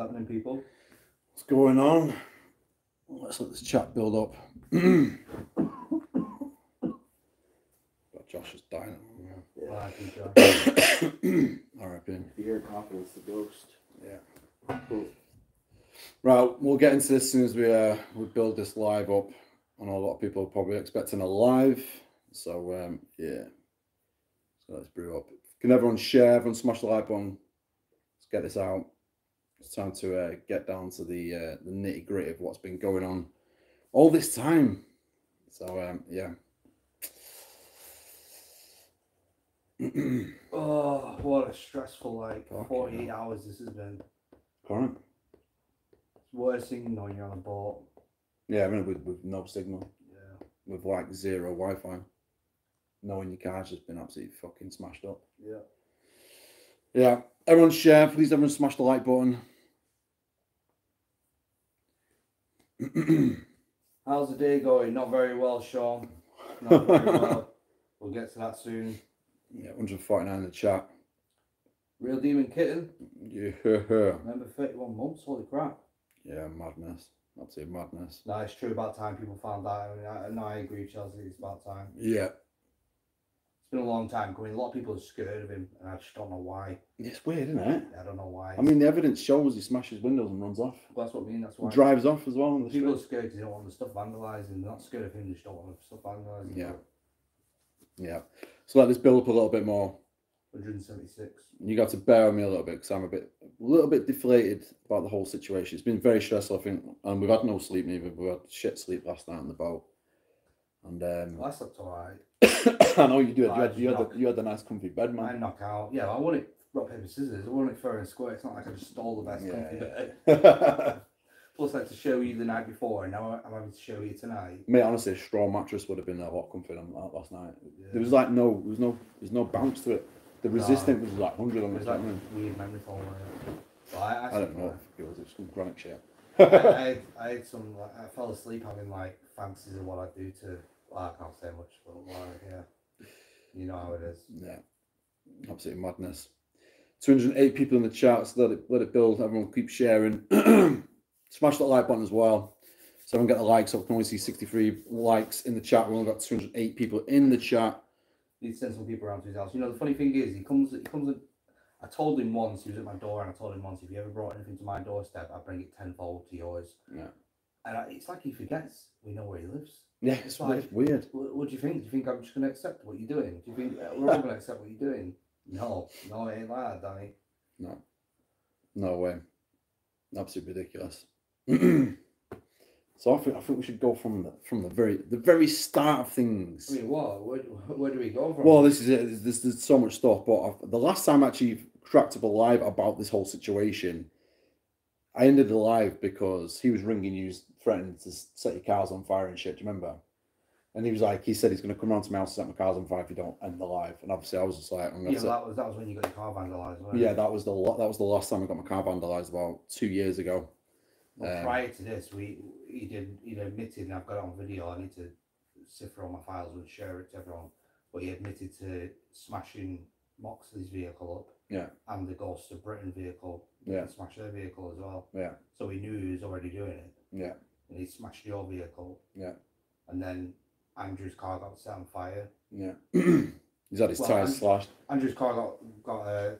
happening, people? What's going on? Let's let this chat build up. But Josh is dying. Yeah, I think, I reckon. Fear, confidence, the ghost. Yeah. Right, we'll get into this as soon as we uh, we build this live up. I know a lot of people are probably expecting a live. So um, yeah. So let's brew up. Can everyone share? Everyone smash the like button. Let's get this out. It's time to uh, get down to the uh, the nitty gritty of what's been going on all this time. So um, yeah. oh, what a stressful like Fucking 48 hours this has been. Current. It's worse thing knowing you're on a boat. Yeah, I mean with, with no signal. Yeah. with like zero Wi-Fi, knowing your car's just been absolutely fucking smashed up. Yeah. Yeah, everyone share, please. Everyone smash the like button. How's the day going? Not very well, Sean. Not very well. We'll get to that soon. yeah, 149 in the chat. Real Demon Kitten. Yeah, Remember 31 months? Holy crap. yeah, madness. Absolute madness. No, it's true about time people found out. I mean, I, no, I agree, Chelsea. It's about time. Yeah, been a long time coming. A lot of people are scared of him, and I just don't know why. it's weird, isn't it? I don't know why. I mean, the evidence shows he smashes windows and runs off. Well, that's what I mean. That's why. Drives off as well. People are scared because they don't want the stuff vandalised, and they're not scared of him. They just don't want the stuff vandalised. Yeah. Yeah. So let this build up a little bit more. 176. You got to bear with me a little bit because I'm a bit, a little bit deflated about the whole situation. It's been very stressful, I think, and we've had no sleep neither. We had shit sleep last night on the boat, and um, Well, I slept alright. I know you do. You I had, you had, knock- the, you had the nice comfy bed, I man. knock out. Yeah, I won it rock, paper, scissors. I won it fair and square. It's not like I just stole the best Yeah, comfy yeah. bed. Plus, I had to show you the night before, and now I'm having to show you tonight. Mate, honestly, a straw mattress would have been a lot comfier than last night. Yeah. There was like no, there was no, there's no bounce to it. The No. resistance was like hundred on the like weird memory foam. I, I, I don't know. alright. if It was it's some chronic shit. I, I, had, I had some. Like, I fell asleep having like fantasies of what I do to. Well, I can't say much, but like, yeah, you know how it is. Yeah, absolute madness. 208 people in the chat, so let it, let it build. Everyone keep sharing. Smash that like button as well. So everyone get the likes up. We can only see 63 likes in the chat. We've only got 208 people in the chat. Need to send some people around to his house. You know, the funny thing is, he comes. He comes. in- I told him once he was at my door, and I told him once if you ever brought anything to my doorstep, I'd bring it tenfold to yours. Yeah. And I, it's like he forgets we know where he lives. Yeah, It's it's, like- weird. What, what do you think? Do you think I'm just going to accept what you're doing? Do you think uh, we're all going to accept what you're doing? No, no, it ain't like that, Danny. No, no way. Absolutely ridiculous. so I think I think we should go from the from the very the very start of things. I mean, what? Where, where do we go from? Well, this is it. There's, there's, so much stuff, but I've, the last time I actually cracked up a live about this whole situation, I ended the live because he was ringing you, threatening to set your cars on fire and shit. Do you remember? And he was like, he said he's going to come round to my house and set my cars on fire if you don't end the live. And obviously, I was just like, I'm yeah, going but to. that was that was when you got your car vandalised. wasn't it? Yeah, that was the that was the last time I got my car vandalised about two years ago. Well, um, prior to this, we he did he admitted, and I've got it on video. I need to sift through all my files and share it to everyone. But he admitted to smashing Moxley's vehicle up. Yeah. And the Ghost of Britain vehicle. Yeah. He smashed their vehicle as well. Yeah, So he knew he was already doing it. yeah, And he smashed your vehicle. Yeah. And then Andrew's car got set on fire. yeah. he's had his Well, tires slashed. Andrew's car got got uh,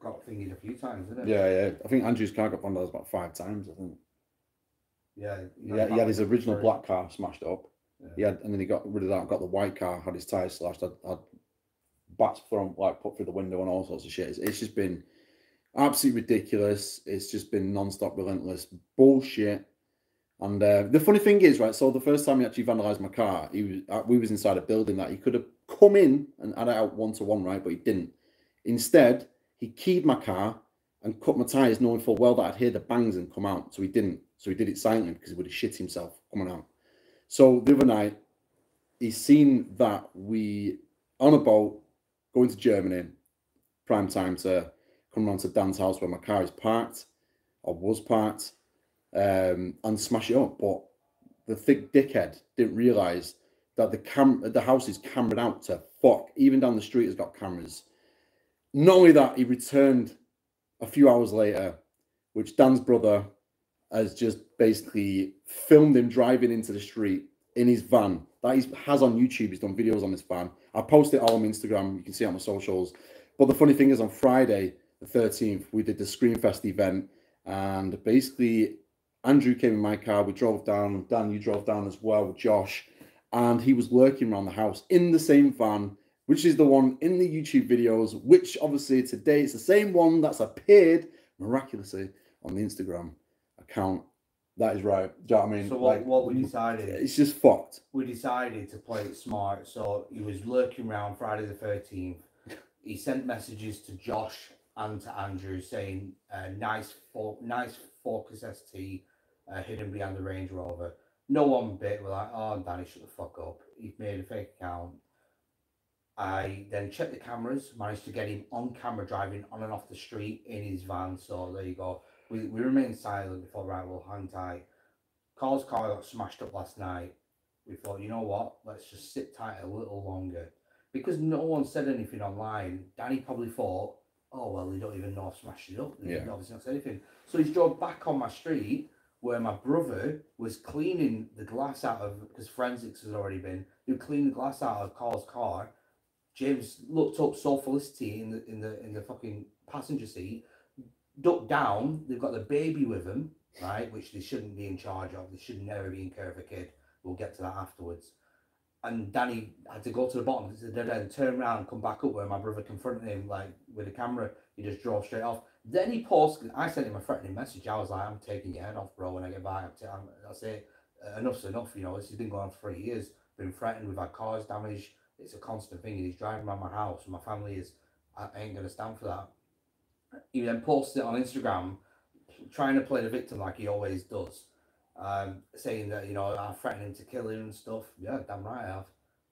got thingied a few times, didn't it? Yeah, yeah. I think Andrew's car got vandalised about five times. I think. Yeah. Yeah, he had his original black car smashed up. Yeah. He had, and then he got rid of that. Got the white car. Had his tires slashed. Had, had bats thrown like put through the window and all sorts of shit. It's, it's just been absolutely ridiculous. It's just been non-stop relentless bullshit. And uh, the funny thing is, right? So the first time he actually vandalized my car, he was uh, we was inside a building that he could have come in and had it out one to one, right? But he didn't. Instead, he keyed my car and cut my tires, knowing full well that I'd hear the bangs and come out. So he didn't. So he did it silently because he would have shit himself coming out. So the other night, he's seen that we on a boat going to Germany, prime time to come round to Dan's house where my car is parked or was parked, um, and smash it up. But the thick dickhead didn't realise that the cam the house is cameraed out to fuck. Even down the street has got cameras. Not only that, he returned a few hours later which Dan's brother has just basically filmed him driving into the street in his van that he has on YouTube. He's done videos on his van. I posted it all on Instagram. You can see it on my socials. But the funny thing is, on Friday, the 13th, we did the Screenfest event. And basically, Andrew came in my car. We drove down. Dan, you drove down as well with Josh. And he was lurking around the house in the same van, which is the one in the YouTube videos, which obviously today it's the same one that's appeared miraculously on the Instagram account. That is right. Do you know what I mean? So what, Like, what we decided, It's just fucked. we decided to play it smart. So he was lurking around Friday the thirteenth. He sent messages to Josh and to Andrew saying, uh, "Nice, for, nice Focus ST uh, hidden behind the Range Rover." No one bit. We're like, "Oh, Danny, shut the fuck up." He's made a fake account. I then checked the cameras, managed to get him on camera driving on and off the street in his van. So there you go. We, we remained silent before, right, we'll hang tight. Carl's car got smashed up last night. We thought, you know what, let's just sit tight a little longer. Because no one said anything online, Danny probably thought, oh, well, they don't even know I've smashed it up. They Yeah. obviously not said anything. So he's drove back on my street where my brother was cleaning the glass out of, because forensics has already been, they cleaned the glass out of Carl's car. James looked up, saw Felicity in the in the in the fucking passenger seat, ducked down. They've got the baby with them, right? Which they shouldn't be in charge of. They should never be in care of a kid. We'll get to that afterwards. And Danny had to go to the bottom because dead end, turn around, and come back up where my brother confronted him like with a camera. He just drove straight off. Then he posted. I sent him a threatening message. I was like, "I'm taking your head off, bro. When I get back, I'm t- I'm, that's it. Uh, enough's enough. You know, this has been going on for three years. Been threatened. We've had cars damaged. It's a constant thing. And he's driving around my house. My family is. I ain't gonna stand for that. He then posted it on Instagram, trying to play the victim like he always does, um, saying that you know I threatened him to kill him and stuff. Yeah, damn right I have.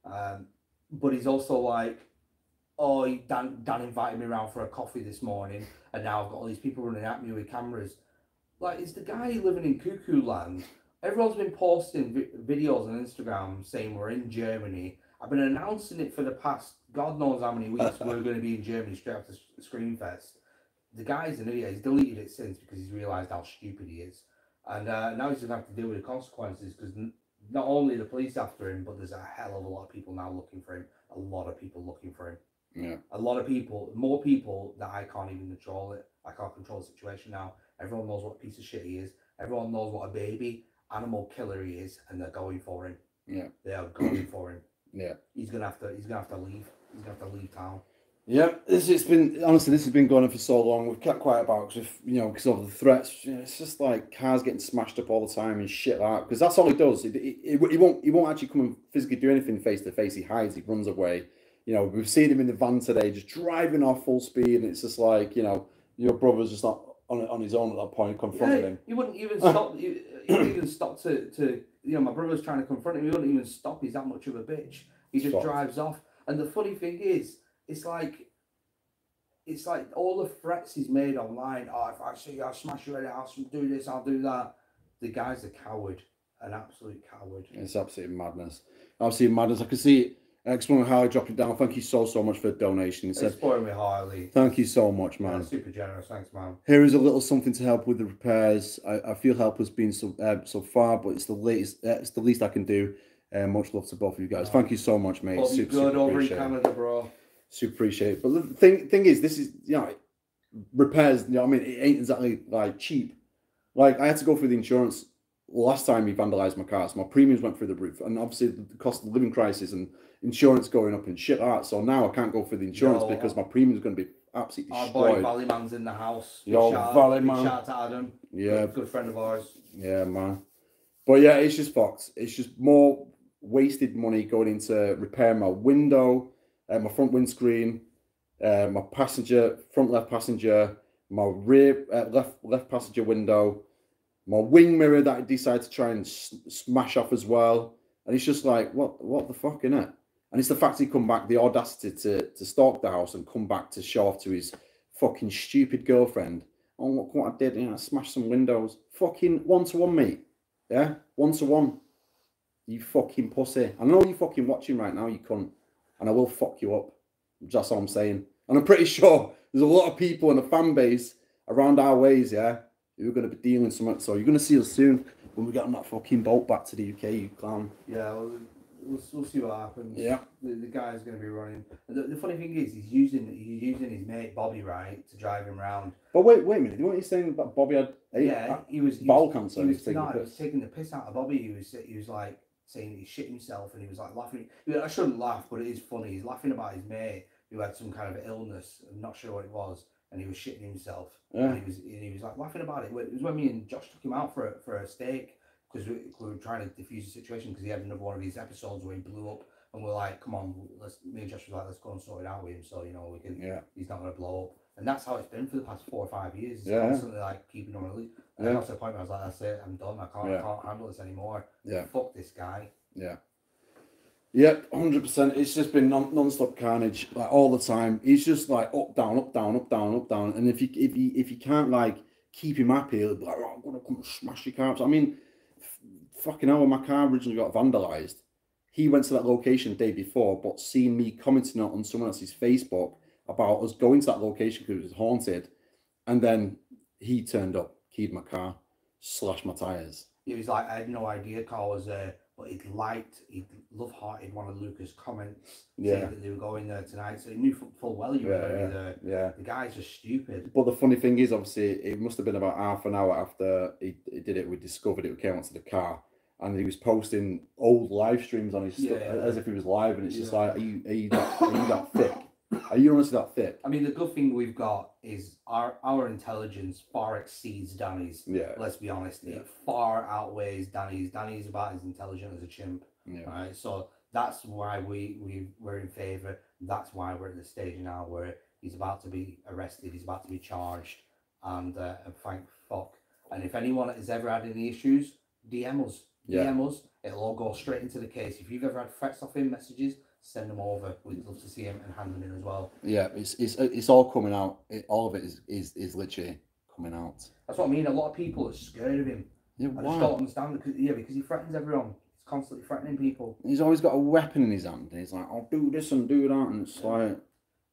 Um, but he's also like, oh, Dan, Dan invited me around for a coffee this morning, and now I've got all these people running at me with cameras. Like, is the guy living in cuckoo land? Everyone's been posting vi- videos on Instagram saying we're in Germany. I've been announcing it for the past God knows how many weeks. we're going to be in Germany straight after Screenfest. The guy's an idiot. He's deleted it since because he's realised how stupid he is, and uh, now he's going to have to deal with the consequences because n- not only are the police after him, but there's a hell of a lot of people now looking for him. A lot of people looking for him Yeah. a lot of people, more people that I can't even control it. I can't control the situation now. Everyone knows what piece of shit he is. Everyone knows what a baby animal killer he is, and they're going for him. Yeah. They are going for him. Yeah. He's gonna have to. He's gonna have to leave. He's gonna have to leave town. Yeah, this it's been honestly this has been going on for so long. We've kept quiet about because you know because of the threats. You know, it's just like cars getting smashed up all the time and shit like that. Because that's all he does. He, he, he won't he won't actually come and physically do anything face to face. He hides. He runs away. You know, we've seen him in the van today, just driving off full speed, and it's just like you know your brother's just not on on his own at that point, confronting Yeah, him. he wouldn't even stop. he, he wouldn't even stop to, to you know my brother's trying to confront him. He wouldn't even stop. He's that much of a bitch. He just drives off. And the funny thing is, it's like, it's like all the threats he's made online. Oh, if I see you, I'll smash your head. I'll do this. I'll do that. The guy's a coward, an absolute coward. It's absolutely madness. Absolutely madness. I can see it. Explain how I dropped it down. Thank you so so much for the donation. He It's said, spoiling me highly. "Thank you so much, man." Man, super generous. Thanks, man. Here is a little something to help with the repairs. I, I feel help has been so uh, so far, but it's the latest. Uh, it's the least I can do. Uh, much love to both of you guys. Thank you so much, mate. Hope Super, good super over in. Canada, bro. Super appreciate it. But the thing thing is, this is you know repairs. You know, I mean, it ain't exactly like cheap. Like I had to go through the insurance last time he vandalized my car, so my premiums went through the roof, and obviously the cost of the living crisis and insurance going up and shit art. So now I can't go for the insurance No. because my premium's going to be absolutely Our boy destroyed. Valley Man's in the house. Yo, shout, Valley Man. Shout out to Adam. Yeah, Good friend of ours. Yeah, man. But yeah, it's just fucked. It's just more wasted money going into repair my window, uh, my front windscreen, uh, my passenger front left passenger, my rear uh, left left passenger window, my wing mirror that I decided to try and smash off as well. And it's just like, what what the fuck, innit? And it's the fact he come back, the audacity to to stalk the house and come back to show off to his fucking stupid girlfriend. Oh, look what I did! You know, I smashed some windows. Fucking one to one, mate. Yeah, one to one. You fucking pussy. I know you're fucking watching right now, you cunt, and I will fuck you up. That's all I'm saying. And I'm pretty sure there's a lot of people in the fan base around our ways, yeah, We're going to be dealing with something. So you're going to see us soon when we get on that fucking boat back to the UK, you clown. Yeah, well, we'll, we'll see what happens. Yeah. The, the guy's going to be running. The, the funny thing is, he's using he's using his mate Bobby right to drive him round. But wait, wait a minute. What are you saying about Bobby had yeah, he was he bowel was, cancer? He was, no, the he was piss? taking the piss out of Bobby. He was he was like saying he shit himself, and he was like laughing. I shouldn't laugh, but it is funny. He's laughing about his mate who had some kind of illness. I'm not sure what it was, and he was shitting himself. Yeah. And he was and he was like laughing about it. It was when me and Josh took him out for a, for a steak because we, we were trying to diffuse the situation because he had another one of these episodes where he blew up, and we're like, come on, let's. Me and Josh was like, let's go and sort it out with him, so you know we can. Yeah. He's not going to blow up, and that's how it's been for the past four or five years. It's Yeah. constantly like keeping on. And Yeah. got to the point where I was like, that's it, I'm done. I can't, Yeah. I can't handle this anymore. Yeah. Fuck this guy. Yeah. Yep, hundred percent. It's just been non non-stop carnage, like all the time. He's just like up, down, up, down, up, down, up, down. And if you if you if you can't like keep him happy, he'll be like, oh, I'm gonna come and smash your car. I mean, f- fucking hell, when my car originally got vandalized, he went to that location the day before, but seeing me commenting on someone else's Facebook about us going to that location because it was haunted, and then he turned up, keyed my car, slashed my tires. He was like, I had no idea Carl was there, but he'd liked, he'd love hearted one of Lucas' comments Yeah. saying that they were going there tonight. So he knew full, well you were Yeah, going yeah. there. Yeah. The guy's just stupid. But the funny thing is, obviously, it must have been about half an hour after he, he did it. We discovered it. We came onto the car, and he was posting old live streams on his yeah. as if he was live. And it's just like, are you are you that, are you that thick? Are you honestly that thick? I mean, the good thing we've got is our, our intelligence far exceeds Danny's. Yeah, Let's be honest, Yeah. it far outweighs Danny's. Danny's about as intelligent as a chimp. yeah, Right, so that's why we we we're in favour. That's why we're at the stage now where he's about to be arrested. He's about to be charged, and uh, and thank fuck. And if anyone has ever had any issues, DM us. Yeah. DM us. It'll all go straight into the case. If you've ever had threats off him, messages, send them over. We'd love to see him and hand them in as well. yeah. It's it's it's all coming out. It, all of it is is is literally coming out. That's what I mean. A lot of people are scared of him. Yeah, I just don't understand because yeah, because he threatens everyone. He's constantly threatening people. He's always got a weapon in his hand. And he's like, I'll do this and do that, and it's like.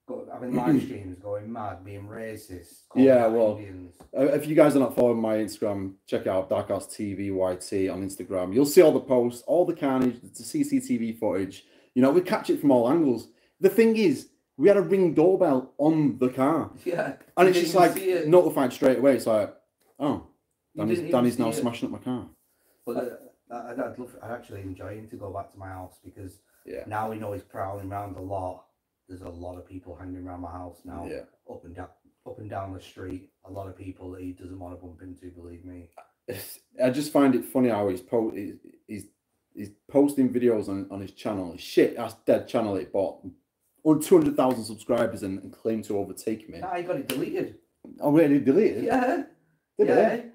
Go, having live streams, going mad, being racist. Yeah, well, Indians. Uh, If you guys are not following my Instagram, check out Dark Arts TV YT on Instagram. You'll see all the posts, all the carnage, the CCTV footage. You know, we catch it from all angles. The thing is, we had a ring doorbell on the car, Yeah. and it's just like it. notified straight away. It's like, oh, Danny's, Danny's now it. smashing up my car. But uh, I- I'd, I'd love, I'd actually enjoy him to go back to my house because Yeah. now we know he's prowling around a lot. There's a lot of people hanging around my house now, Yeah. up and down, up and down the street. A lot of people that he doesn't want to bump into. Believe me. I just find it funny how he's po- he's, he's posting videos on, on his channel. Shit, that's dead channel it bought on two hundred thousand subscribers and, and claimed to overtake me. Nah, he got it deleted. Oh, really? deleted. Yeah, Did yeah. it?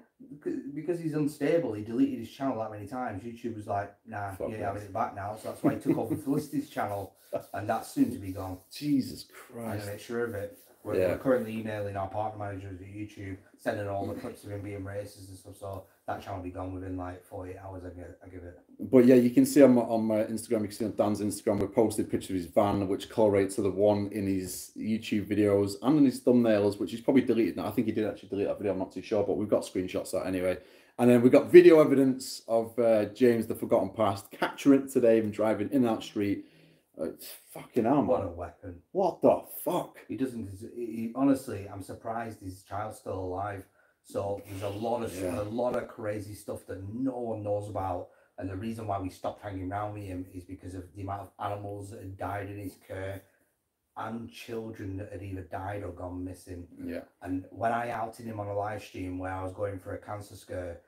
Because- he's unstable, he deleted his channel that many times. YouTube was like, "Nah, Fuck off. having it back now." So that's why he took over Felicity's channel, and that's soon to be gone. Jesus Christ. I'm sure of it. We're, Yeah. we're currently emailing our partner managers at YouTube, sending all the clips of him being racist and stuff. So that channel will be gone within like 48 hours. I give, I give it. But yeah, you can see on my, on my Instagram, you can see on Dan's Instagram, we posted a picture of his van, which correlates to the one in his YouTube videos and in his thumbnails, which he's probably deleted now. I think he did actually delete that video, I'm not too sure, but we've got screenshots of that anyway. And then we've got video evidence of uh, James the Forgotten Past capturing today and driving in that street. Uh, it's fucking hell, What a weapon! What the fuck? He doesn't. He, he- honestly, I'm surprised his child's still alive. So there's a lot of Yeah. a lot of crazy stuff that no one knows about. And the reason why we stopped hanging around with him is because of the amount of animals that had died in his care, and children that had either died or gone missing. Yeah. And when I outed him on a live stream where I was going for a cancer scare,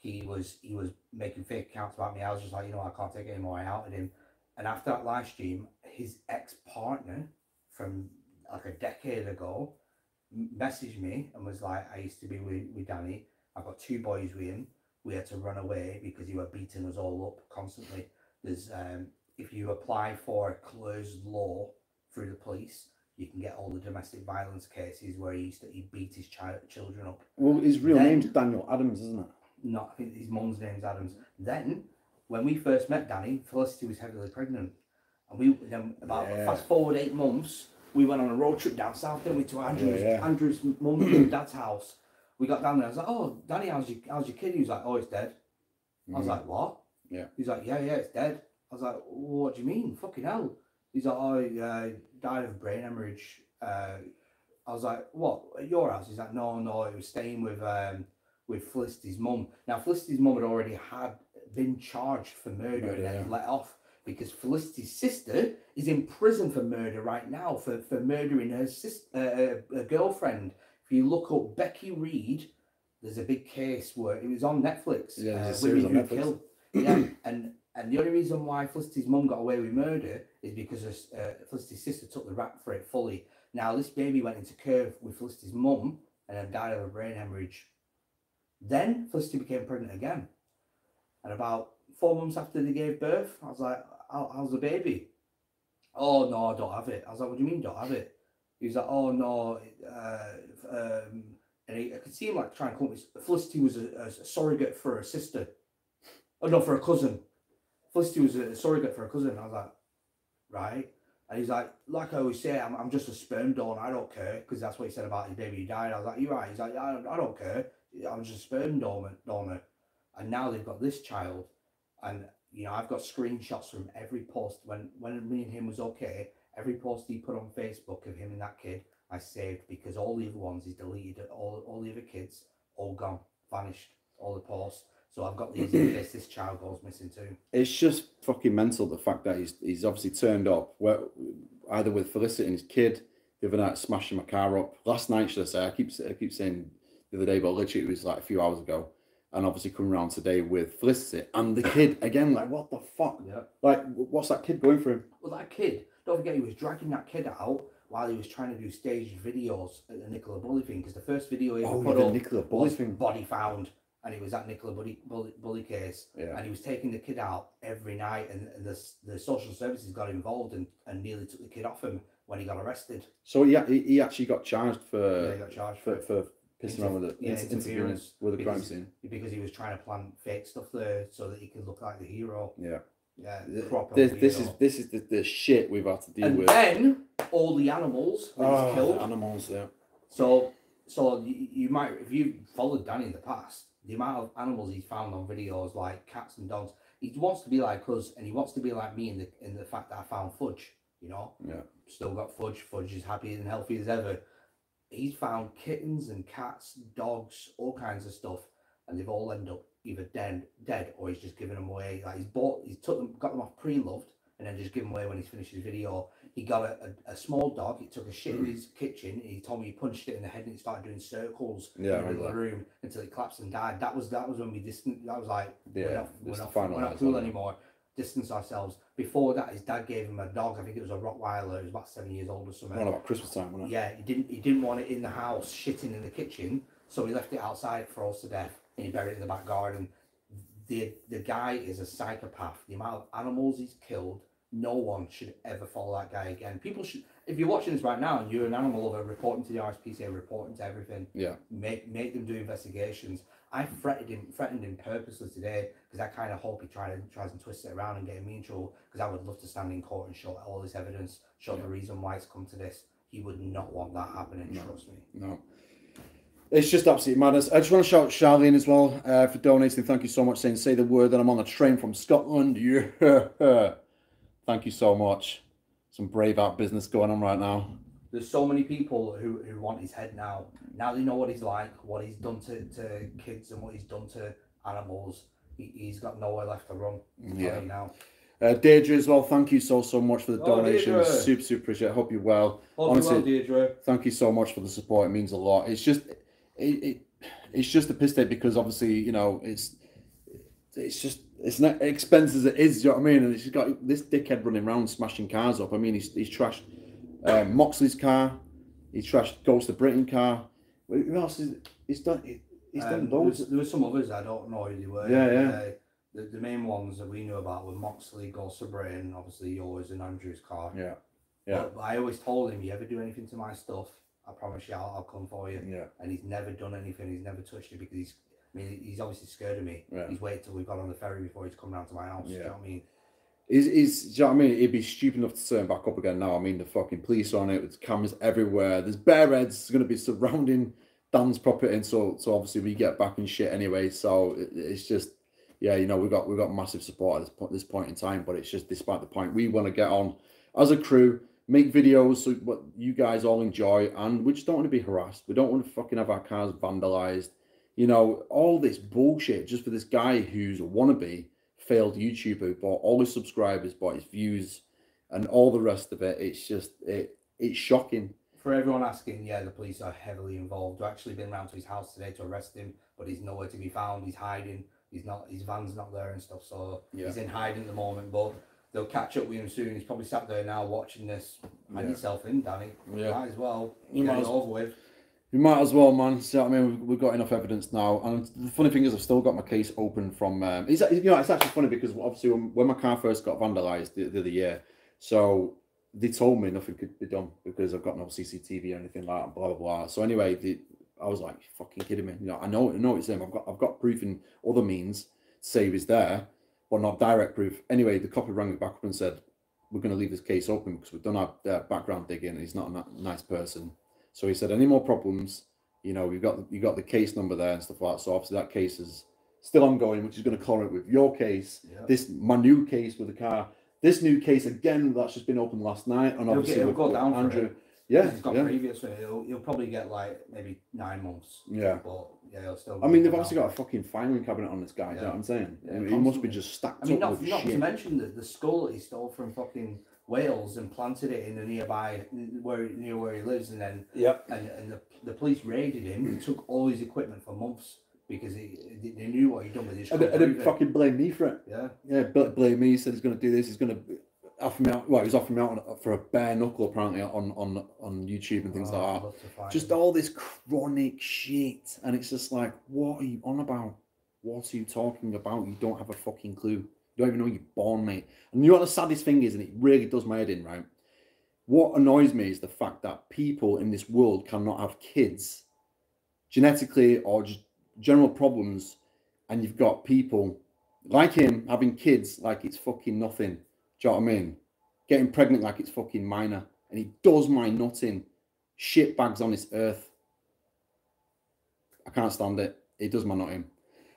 he was he was making fake accounts about me. I was just like, you know, I can't take it anymore. I outed him. And after that live stream, his ex partner from like a decade ago messaged me and was like, I used to be with, with Danny. I've got two boys with him. We had to run away because he were beating us all up constantly. There's um, if you apply for a Clare's Law through the police, you can get all the domestic violence cases where he used to he beat his child children up. Well, his real Then- name's Daniel Adams, isn't it? Not I think his mum's name's Adams. Then when we first met Danny, Felicity was heavily pregnant, and we then about Yeah. fast forward eight months, we went on a road trip down south, didn't we, to Andrew's yeah. Andrew's mum and dad's house, we got down there. I was like, "Oh, Danny, how's your how's your kid?" He was like, "Oh, it's dead." I was Mhm. like, "What?" Yeah. He's like, "Yeah, yeah, it's dead." I was like, "What do you mean? Fucking hell!" He's like, "Oh, he uh, died of brain hemorrhage." Uh, I was like, "What? At your house?" He's like, "No, no, it was staying with um with Felicity's mum." Now, Felicity's mum had already had been charged for murder and then yeah. let off because Felicity's sister is in prison for murder right now for for murdering her sis uh, uh, her girlfriend. If you look up Becky Reed, there's a big case where it was on Netflix. Yeah, uh, Women on Who Netflix. Kill. Yeah, and and the only reason why Felicity's mum got away with murder is because her, uh, Felicity's sister took the rap for it fully. Now this baby went into curve with Felicity's mum and then died of a brain hemorrhage. Then Felicity became pregnant again, and about four months after they gave birth, I was like, How, "How's the baby?" Oh no, I don't have it. I was like, "What do you mean, don't have it?" He was like, "Oh no," uh, um, and he, I could see him like trying to come up Felicity was a, a surrogate for her sister. Oh no, for a cousin. Felicity was a surrogate for a cousin. I was like, right. And he's like, like I always say, I'm, I'm just a sperm donor. I don't care because that's what he said about his baby who died. I was like, you're right. He's like, I don't, I don't care. I'm just a sperm donor. donor. And now they've got this child, and you know I've got screenshots from every post when when me and him was okay. Every post he put on Facebook of him and that kid, I saved because all the other ones he's deleted. All all the other kids all gone, vanished. All the posts. So I've got these in case this child goes missing too. it's just fucking mental the fact that he's he's obviously turned up where, either with Felicity and his kid the other night smashing my car up last night should I say I keep I keep saying the other day but literally it was like a few hours ago and obviously coming around today with Felicity and the kid again like what the fuck Yeah. like what's that kid going through Well, that kid, don't forget, he was dragging that kid out while he was trying to do staged videos at the Nicola Bulley thing. Because the first video he oh put yeah, the up Nicola Bulley was thing body found, and it was that Nicola Bulley, Bulley, Bulley case. yeah And he was taking the kid out every night, and, and the, the social services got involved and, and nearly took the kid off him when he got arrested. so he, he he actually got charged yeah, for he got charged for for, for pissing around with it Yeah, inter- interfering interference. with the crime Because- scene because he was trying to plant fake stuff there so that he could look like the hero. yeah Yeah, Th- proper this this is this is the, the shit we've had to deal And with then all the animals that he's oh, killed. animals yeah So, so you, you might, if you followed Danny in the past, the amount of animals he's found on videos, like cats and dogs, he wants to be like us, and he wants to be like me in the in the fact that I found Fudge. You know, yeah still got Fudge. Fudge is happy and healthy as ever. He's found kittens and cats, dogs, all kinds of stuff, and they've all ended up either dead, dead, or he's just given them away. Like he's bought, he's took them, got them off pre-loved, and then just given away when he's finished his video. He got a, a, a small dog. He took a shit in his kitchen. He told me he punched it in the head and it started doing circles Yeah, in the middle of remember the room until it collapsed and died. That was that was when we distant. That was like Yeah, we're not, we're not, we're not cool anymore. Distance ourselves. Before that, his dad gave him a dog. I think it was a Rottweiler. It was about seven years old or something. Around about Christmas time, wasn't it? Yeah, he didn't. He didn't want it in the house, shitting in the kitchen, so he left it outside. It froze to death, and he buried it in the back garden. The the guy is a psychopath. The amount of animals he's killed, no one should ever follow that guy again. People should. If you're watching this right now and you're an animal lover, reporting to the RSPCA, reporting to everything, Yeah. make make them do investigations. I threatened him, threatened him purposely today because I kind of hope he tries tries and twists it around and get me in trouble. Because I would love to stand in court and show all this evidence, show Yeah. the reason why it's come to this. He would not want that happening. No. Trust me. No. It's just absolute madness. I just want to shout Charlene as well uh, for donating. Thank you so much. Saying, say the word that I'm on a train from Scotland. Yeah. Thank you so much. Some brave out business going on right now. There's so many people who, who want his head now. Now they know what he's like, what he's done to, to kids, and what he's done to animals. He, he's got nowhere left to run. Yeah. you now. Uh, Deirdre as well. Thank you so so much for the Oh, donation. Deirdre. Super super appreciate. it. Hope you're well. Hope Honestly- you well, Deirdre. Thank you so much for the support. It means a lot. It's just it, it it's just a piss take because obviously you know it's it's just it's not expensive as it is. You know what I mean? And it's got this dickhead running around smashing cars up. I mean, he's he's trashed um, Moxley's car. He trashed Ghost of Britain car. Who else is he's done? he- He's done Um, loads. There was, there was some others I don't know who they were. Yeah, yeah. Uh, the, the main ones that we knew about were Moxley, Ghost of Britain, obviously yours and Andrew's car. Yeah, yeah. But, but I always told him, you ever do anything to my stuff, I promise you I'll, I'll come for you. yeah. And he's never done anything. He's never touched it because he's. I mean, he's obviously scared of me. Yeah. He's waited till we got on the ferry before he's come down to my house. Do you Yeah. know what I mean? He's, he's, do you know what I mean? He'd be stupid enough to turn back up again now. I mean, the fucking police are on it with cameras everywhere. There's bear heads going to be surrounding Dan's property, and so so obviously we get back and shit anyway. So it, it's just yeah, you know, we've got we've got massive support at this point this point in time, but it's just despite the point we want to get on as a crew, make videos so what you guys all enjoy, and we just don't want to be harassed. We don't want to fucking have our cars vandalized. You know, all this bullshit just for this guy who's a wannabe failed YouTuber who bought all his subscribers, bought his views, and all the rest of it. It's just it it's shocking. For everyone asking, yeah, the police are heavily involved. I've actually been round to his house today to arrest him, but he's nowhere to be found. He's hiding. He's not. His van's not there and stuff. So Yeah. he's in hiding at the moment. But they'll catch up with him soon. He's probably sat there now watching this. Hand Yeah. yourself in, Danny. Yeah. Might as well. You might as- over with. We might as well, man. See what I mean? We've, got enough evidence now, and the funny thing is, I've still got my case open from. Um, it's you know, it's actually funny because obviously when, when my car first got vandalised the, the other year, so they told me nothing could be done because I've got no CCTV or anything like that. Blah blah blah. So anyway, the, I was like, "Fucking kidding me?" You know, I know, I know it's him. I've got, I've got proof in other means say he's there, but not direct proof. Anyway, the copper rang me back up and said, "We're going to leave this case open because we've done our uh, background digging. and He's not a ni- nice person." So he said, "Any more problems?" you know, you've got you got the case number there and stuff like that. So obviously that case is still ongoing, which is going to correlate with your case. Yeah. This my new case with the car. This new case again that's just been opened last night, and obviously he'll go down Andrew. Yeah, He's got yeah, previous. So he'll, he'll probably get like maybe nine months. yeah. But yeah, he'll still. I mean, they've obviously got a fucking filing cabinet on this guy. You know Yeah. what I'm saying? Yeah, I mean, he must be just stacked I mean, not, not to mention the, the skull that he stole from fucking Wales and planted it in the nearby where near where he lives, and then Yep. and, and the, the police raided him and took all his equipment for months because he, they- they knew what he'd done with his. And, they- and then fucking blame me for it. yeah, Yeah, bl- blame me. He said he's going to do this. He's going to offer me out. Well, he was offering me out for a bare knuckle apparently on on on YouTube and things Oh, like that. love to find just all this chronic shit and it's just like what are you on about what are you talking about you don't have a fucking clue you don't even know you're born mate and you know what the saddest thing is and it really does my head in right what annoys me is the fact that people in this world cannot have kids genetically or just general problems and you've got people like him having kids like it's fucking nothing do you know what i mean getting pregnant like it's fucking minor and it does my nutting shit bags on this earth. I can't stand it. It does my nutting.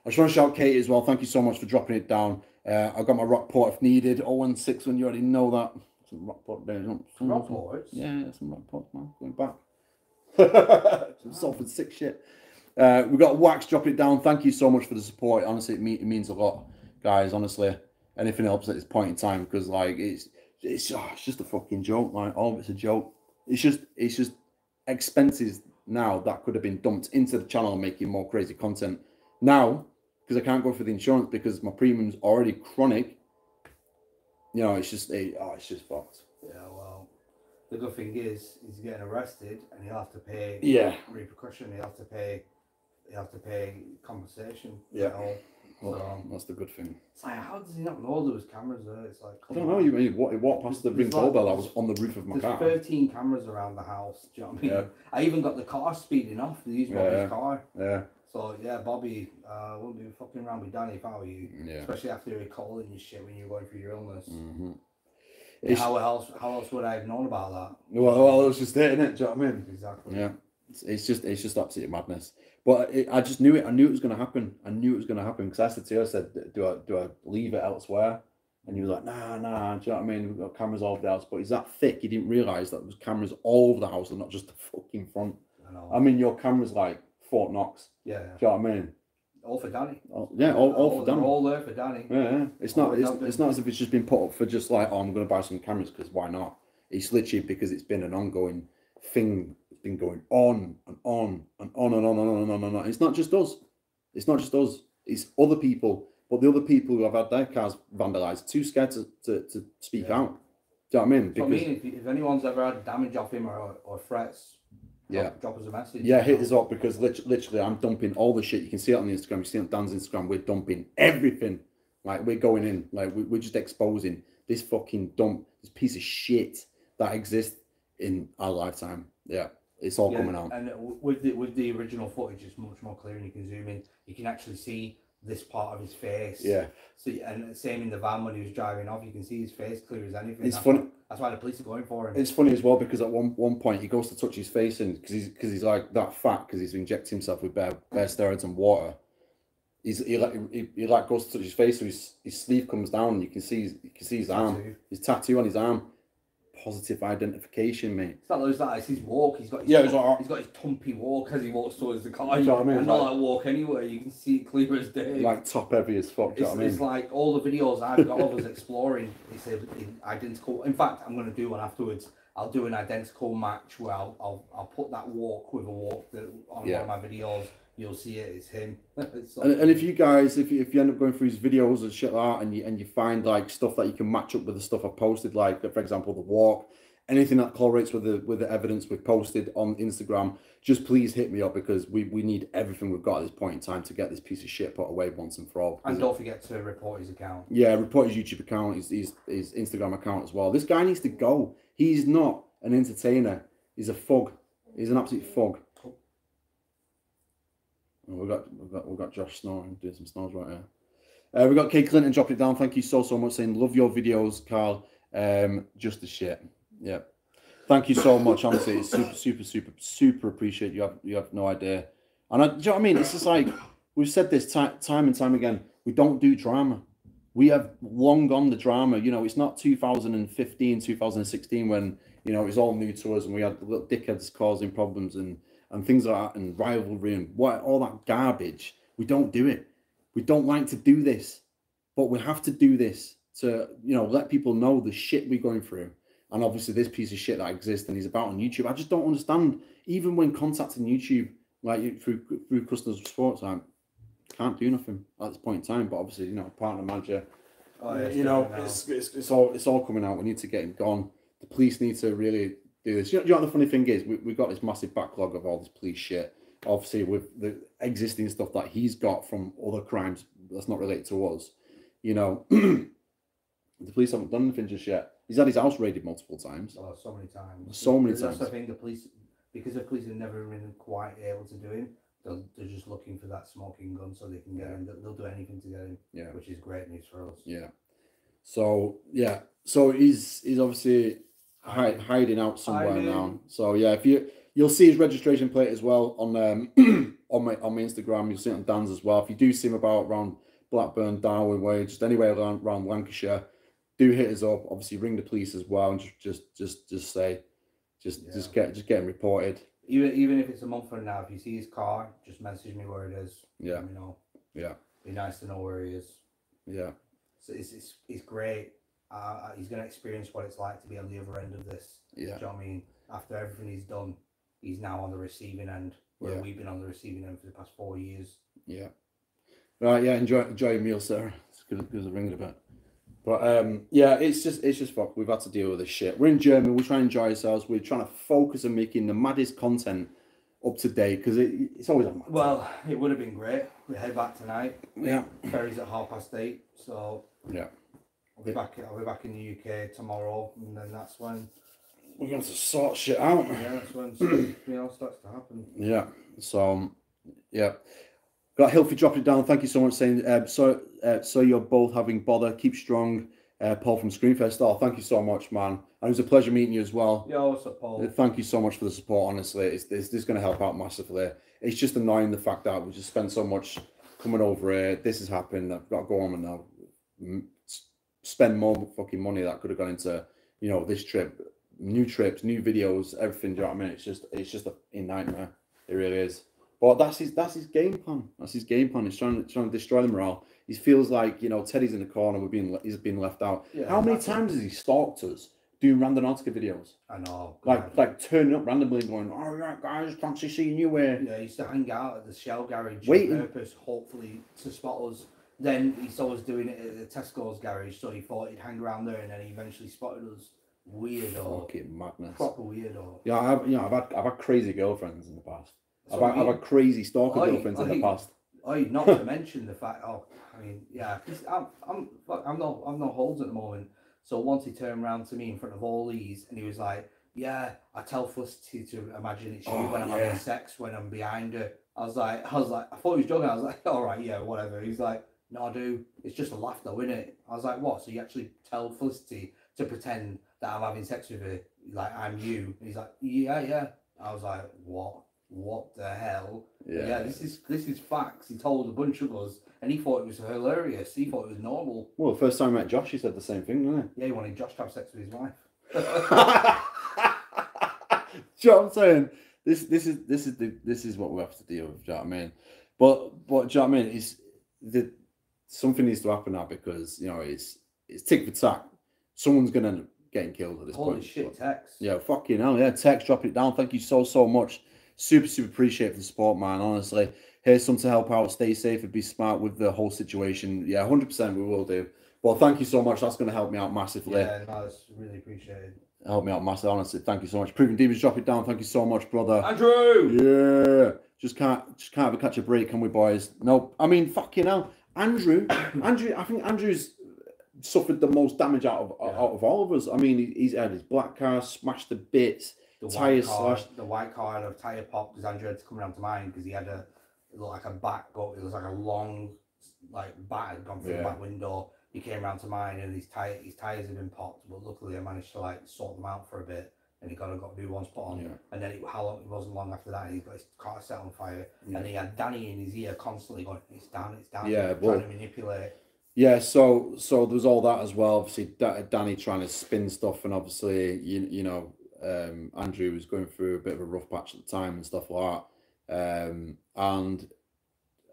I just want to shout Kate as well. Thank you so much for dropping it down. Uh, I've got my Rockport if needed. 016 when you already know that. Some Rockport there. Some, Rockports? Yeah, some Rockport, man. Going back. some Salford sick shit. Uh, we got Wax dropping it down. Thank you so much for the support. Honestly, it, me- it means a lot, guys. Honestly, anything helps at this point in time because, like, it's it's, oh, it's just a fucking joke. Like, all of it's a joke. It's just it's just expenses now that could have been dumped into the channel making more crazy content. Now, because I can't go for the insurance because my premium's already chronic. You know, it's just it, oh, it's just fucked. Yeah, well, the good thing is he's getting arrested and he'll have to pay Yeah. repercussion. He'll have to pay. He'll have to pay compensation. Yeah. You know? Well, So that's the good thing. it's like, how does he not know there was cameras there? It's like, I don't know. on. You mean what? What past the ring like- doorbell? I was on the roof of my There's car. 13 cameras around the house. Do you know what I mean? Yeah. I even got the car speeding off. They used Bobby's yeah. car. Yeah, So yeah, Bobby, uh, wouldn't be fucking around with Danny if I were you. yeah. Especially after your shit when you were going through your illness. hmm How else? How else would I have known about that? Well, well, it's just it, innit? Do you know what I mean? Exactly. Yeah, it's, it's just it's just absolute madness. But it, I just knew it. I knew it was going to happen. I knew it was going to happen because I said to you, I said, "Do I do I leave it elsewhere?" And you was like, "Nah, nah." Do you know what I mean? We've got cameras all over the house, but he's that thick. He didn't realize that there was cameras all over the house and not just the fucking front. I know. I mean, your camera's like Fort Knox. yeah. Do you know what I mean? All for Danny. Oh, yeah, all, all for they're all there for Danny. Yeah, yeah. It's not. It's, it's not as if it's just been put up for just like, oh, I'm going to buy some cameras because why not? It's literally because it's been an ongoing thing. It's been going on and on and on and on and on and on and on. It's not just us. It's not just us. It's other people. But the other people who have had their cars vandalised, too scared to, to, to speak Yeah. out. Do you know what I mean? So I mean, if, if anyone's ever had damage off him or, or threats, Yeah. drop, us a message. Yeah, hit us up because lit- literally I'm dumping all the shit. You can see it on the Instagram. You see it on Dan's Instagram. We're dumping everything. Like we're going in. Like we- we're just exposing this fucking dump, this piece of shit that exists in our lifetime. Yeah, it's all Yeah, coming out. And with the with the original footage, it's much more clear, and you can zoom in. You can actually see this part of his face. Yeah, So and same in the van when he was driving off, you can see his face clear as anything. It's that's funny- Why, that's why the police are going for him. it's funny as well because at one one point he goes to touch his face and because he's because he's like that fat because he's injecting himself with bare, bare steroids and water. He's he like he, he like goes to touch his face so his, his sleeve comes down and you can see his, you can see his arm Tattoo. his tattoo on his arm. Positive identification, mate. It's not those that. It's his walk. He's got. His, Yeah, he's like- he's got his tumpy walk as he walks towards the car. You know what I mean? And It's not like- that walk anywhere. You can see it clear as day. Like top heavy as fuck. It's, I it's like all the videos I've got of us exploring. It's a, identical. In fact, I'm going to do one afterwards. I'll do an identical match where I'll, I'll, I'll put that walk with a walk that on Yeah. one of my videos. You'll see it. It's him. It's And, and if you guys, if you, if you end up going through his videos and shit like that, and you and you find like stuff that you can match up with the stuff I've posted, like for example the walk, anything that correlates with the with the evidence we've posted on Instagram, just please hit me up because we, we need everything we've got at this point in time to get this piece of shit put away once and for all. and don't forget to report his account. Yeah, report his YouTube account, his, his his Instagram account as well. This guy needs to go. He's not an entertainer. He's a fug. He's an absolute fug. Oh, we got we got we got Josh snoring, doing some snores right here. Uh, we got Kate Clinton dropped it down. Thank you so so much. Saying love your videos, Carl. Um, just the shit. Yeah. Thank you so much. Honestly, it's super super super super appreciate you. Have you have no idea. And I, do you know what I mean? It's just like we've said this time time and time again. We don't do drama we have long gone the drama. You know, it's not 2015, 2016 when you know it was all new to us and we had little dickheads causing problems and and things like that and rivalry and what all that garbage. We don't do it. We don't like to do this, but we have to do this to you know let people know the shit we're going through. And obviously, this piece of shit that exists and is about on YouTube. I just don't understand. Even when contacting YouTube, like through through customer support, I can't do nothing at this point in time. But obviously, you know, partner manager, Oh, you know, it's, it's, it's all it's all coming out. We need to get him gone. The police need to really do this. You know, you know the funny thing is? We, we've got this massive backlog of all this police shit. Obviously, with the existing stuff that he's got from other crimes that's not related to us. You know, the police haven't done anything just yet. He's had his house raided multiple times. Oh, so many times. So many That's the times. thing. The police, because the police have never been quite able to do him. They'll, they're just looking for that smoking gun so they can get Yeah. him. They'll, they'll do anything to get him, Yeah. which is great news for us. Yeah. So yeah, so he's he's obviously hi- hiding out somewhere Hiding. now. So yeah, if you you'll see his registration plate as well on um on my on my Instagram. You'll see it on Dan's as well. If you do see him about around Blackburn, Darwen way, just anywhere around, around Lancashire, do hit us up. Obviously, ring the police as well, and just just just just say, just just get just get him reported. Even even if it's a month from now, if you see his car, just message me where it is. Yeah. Let me know. Yeah, Be nice to know where he is. yeah, So it's it's, it's great. Uh, he's gonna experience what it's like to be on the other end of this. yeah, Do you know what I mean? After everything he's done, he's now on the receiving end. Where Yeah. we've been on the receiving end for the past four years. yeah. Right, yeah. Enjoy enjoy your meal, sir. It's good because I'm ringing a bit. But um, yeah, it's just it's just fuck. We've had to deal with this shit. We're in Germany. We're trying to enjoy ourselves. We're trying to focus on making the maddest content up to date because it, it's always a mad Well, it would have been great. We head back tonight. yeah, Ferry's at half past eight, so yeah. I'll be back. I'll be back in the UK tomorrow, and then that's when We're going to sort shit out. yeah, that's when something else starts to happen. Yeah. So yeah. Got Hilfy dropped it down. Thank you so much. Saying uh, so. Uh, so you're both having bother. Keep strong. Uh, Paul from Screenfest. Oh, thank you so much, man. And it was a pleasure meeting you as well. Yo, what's up, Uh, Paul? Thank you so much for the support. Honestly, it's this, this is going to help out massively. It's just annoying the fact that we just spent so much coming over here. This has happened. I've got to go on and now spend more fucking money that could have gone into you know this trip, new trips, new videos, everything. Do you know what I mean? It's just it's just a nightmare. It really is. But that's his that's his game plan. That's his game plan. He's trying to trying to destroy the morale. He feels like you know Teddy's in the corner. We're being he's being left out. Yeah, How many times has he stalked us doing random Randonautica videos? I know. like like turning up randomly and going, oh, all right, guys, fancy seeing you here. yeah, he used to hang out at the Shell garage Waiting. on purpose, hopefully to spot us. Then he saw us doing it at the Tesco's garage, so he thought he'd hang around there, and then he eventually spotted us. Weirdo, Fucking madness. proper weirdo. Yeah, I've you know I've had I've had crazy girlfriends in the past. So I've, had, I've had crazy stalker Oi, girlfriends in oi. the past. Oh, not to mention the fact. Oh, I mean, yeah, 'cause I'm, I'm, fuck, I'm not, I'm not holds at the moment. So once he turned around to me in front of all these, and he was like, yeah, I tell Felicity to imagine it's you Oh, when I'm yeah. having sex when I'm behind her. I was like, I was like, I thought he was joking. I was like, all right, yeah, whatever. He's like, no, I do. It's just a laugh though, isn't it? I was like, what? So you actually tell Felicity to pretend that I'm having sex with her, like I'm you? And he's like, yeah, yeah. I was like, what? What the hell? Yeah. Yeah, this is this is facts. He told a bunch of us, and he thought it was hilarious. He thought it was normal. Well, the first time I met Josh, he said the same thing, didn't Yeah, he wanted Josh to have sex with his wife. Do you know what I'm saying? This this is this is the this is what we have to deal with. Do you know what I mean? But but do you know what I mean? It's the something needs to happen now because you know it's it's tick for tack. Someone's gonna end up getting killed at this Holy point. shit, Tex. Yeah, fucking hell, yeah. Text, drop it down. Thank you so, so much. Super, super appreciate the support, man. Honestly, here's some to help out. Stay safe and be smart with the whole situation. Yeah, 100% we will do. Well, thank you so much. That's going to help me out massively. Yeah, no, it's really appreciated. Help me out massively. Honestly, thank you so much. Proving Demons, drop it down. Thank you so much, brother. Andrew! Yeah, just can't, just can't have a catch a break, can we, boys? Nope. I mean, fucking hell, Andrew, Andrew. I think Andrew's suffered the most damage out of Yeah. out of all of us. I mean, he's had his black car smashed to bits. The Tyre white car, slash- the white car had a tire pop because Andrew had to come around to mine because he had a it looked like a back go. It was like a long like bat had gone through Yeah. the back window. He came around to mine and his tire his tires had been popped, but luckily I managed to like sort them out for a bit. And he got got new ones put on. Yeah. And then it, how long it wasn't long after that he got his car set on fire. Yeah. And he had Danny in his ear constantly going, "It's down, it's down." Yeah, trying well- to manipulate. Yeah, so so there's all that as well. Obviously, Da- Danny trying to spin stuff, and obviously, you you know, um, Andrew was going through a bit of a rough patch at the time and stuff like that. Um, and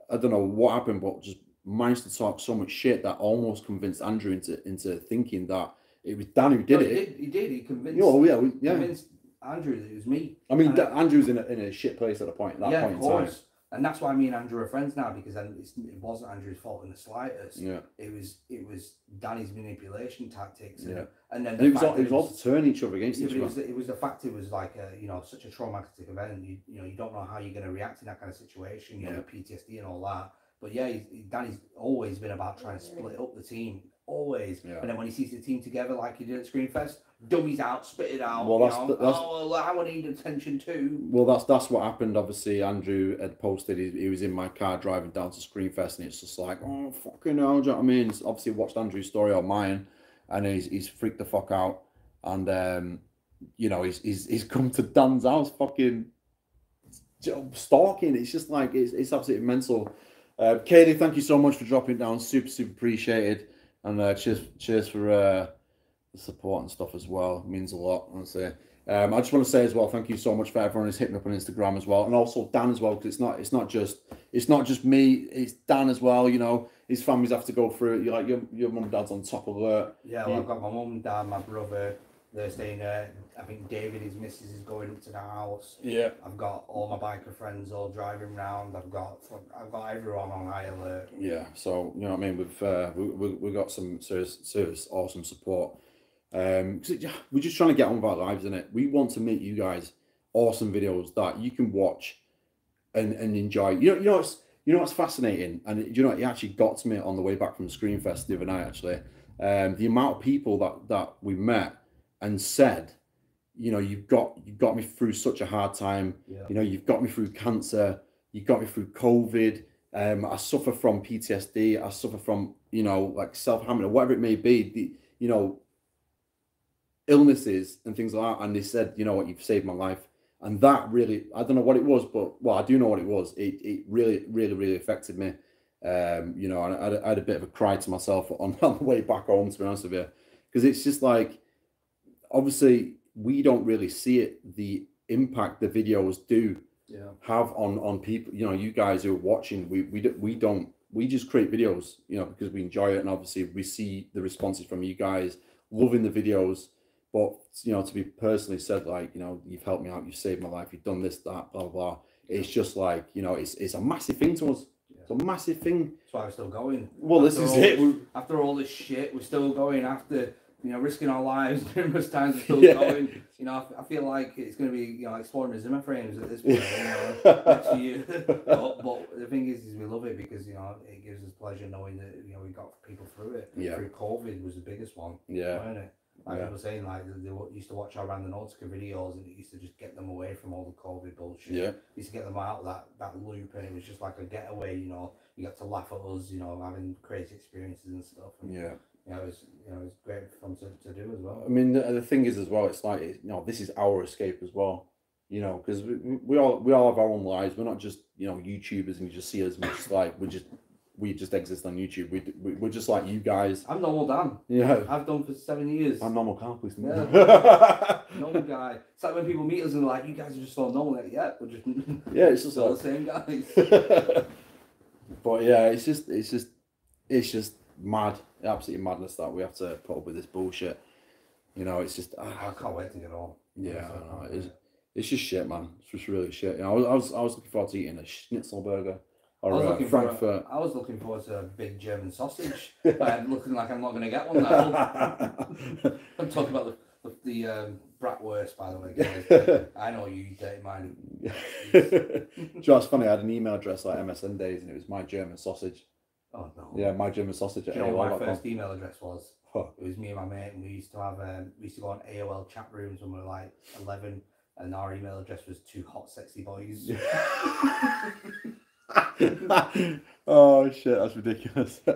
I don't know what happened, but just managed to talk so much shit that almost convinced Andrew into into thinking that it was Danny who did No, it. He did. He did. He convinced. Know, yeah, we, yeah. Convinced Andrew that it was me. I mean, uh, And Andrew's in a, in a shit place at a point at that yeah, point of in time. course. And that's why me and Andrew are friends now because then it's, it wasn't Andrew's fault in the slightest. Yeah, It was it was Danny's manipulation tactics. And, Yeah. and then and the it was all, it was all to turn each other against yeah, each but it other. was it was the fact it was like a you know such a traumatic event. You you know you don't know how you're going to react in that kind of situation. You know Yeah. with PTSD and all that. But yeah, Danny's always been about trying to split up the team. Always. Yeah. And then when he sees the team together like he did at Screenfest, dummies out, spit it out. Well, you that's know, the- that's- oh, well, I need attention too. Well, that's that's what happened. Obviously, Andrew had posted he, he was in my car driving down to Screenfest, and it's just like, oh fucking hell, do you know what I mean? It's obviously watched Andrew's story on mine, and he's he's freaked the fuck out, and um, you know, he's he's he's come to Dan's house, fucking stalking. It's just like it's it's absolutely mental. Uh, Katie, thank you so much for dropping down. Super super appreciated, and uh, cheers cheers for uh, the support and stuff as well. It means a lot, honestly. Um, I just want to say as well, thank you so much for everyone who's hitting up on Instagram as well, and also Dan as well, because it's not it's not just it's not just me, it's Dan as well. You know, his families have to go through it. You like your your mum and dad's on top of it. Yeah, well. I've got my mum, dad, my brother. They're staying there. I think David, his missus, is going up to the house. Yeah, I've got all my biker friends all driving round. I've got I've got everyone on high alert. yeah. So you know what I mean. We've uh, we we we got some serious serious awesome support. Um, 'cause it- yeah, we're just trying to get on with our lives, isn't it? We want to make you guys awesome videos that you can watch and and enjoy. You know, you know what's you know what's fascinating, and it- you know it actually got to me on the way back from Screenfest the other night. Actually, um, the amount of people that that we met and said, you know, you've got you got me through such a hard time. Yeah. You know, you've got me through cancer. You got me through COVID. Um, I suffer from PTSD. I suffer from you know like self harming or whatever it may be. The you know illnesses and things like that. And they said, you know what, you've saved my life. And that really, I don't know what it was, but well, I do know what it was. It it really, really, really affected me. Um, you know, I, had- I had a bit of a cry to myself on, on the way back home, to be honest with you, because it's just like, obviously, we don't really see it, the impact the videos do Yeah. have on on people you know you guys who are watching we we, we don't we just create videos you know because we enjoy it and obviously we see the responses from you guys loving the videos but you know to be personally said like you know you've helped me out you've saved my life you've done this that blah blah blah it's just like you know it's it's a massive thing to us it's a massive thing That's why we're still going. well this is all- it We- After all this shit, we're still going. After you know, risking our lives numerous times, still Yeah. going. You know, I, I feel like it's going to be you know exploring the Zimmer frames at this point. You know, next year. but, but the thing is, is we love it because you know it gives us pleasure knowing that you know we got people through it. Yeah. Through COVID was the biggest one, yeah wasn't it? Like Yeah. people were saying, like they used to watch our Random Nautica videos, and it used to just get them away from all the COVID bullshit. Yeah. used to get them out of that that loop, and it was just like a getaway. You know, you got to laugh at us, you know, having crazy experiences and stuff. And, Yeah. You know, it was you know it was great fun to, to do as well. I mean, the, the thing is as well, it's like you know, this is our escape as well. You know, because we, we all we all have our own lives. We're not just you know YouTubers and you just see us and just like we just we just exist on YouTube. We, we we're just like you guys. I'm normal Dan. Yeah. I've done for seven years. I'm normal car policeman. normal guy. It's like when people meet us and they're like, "You guys are just so normal." Like, yeah, we're just yeah, it's just still like the same guys. but yeah, it's just it's just it's just mad, absolutely madness that we have to put up with this bullshit. You know, it's just I ah, can't wait to get on. yeah, I know, it's it's just shit, man. It's just really shit. You know, I was I was, I was looking forward to eating a schnitzel burger I or was, a looking for Frankfurt. a, I was looking forward to a big German sausage. I'm looking like I'm not going to get one now. I'm talking about the the, um, bratwurst, by the way, guys. I know you, dirty mind. It's funny. I had an email address like MSN days, and it was my German sausage. Oh no. Yeah, my German sausage Do at you know what my first email address was? Huh. It was me and my mate, and we used to have um, we used to go on AOL chat rooms when we were like eleven, and our email address was two hot sexy boys. oh shit, that's ridiculous.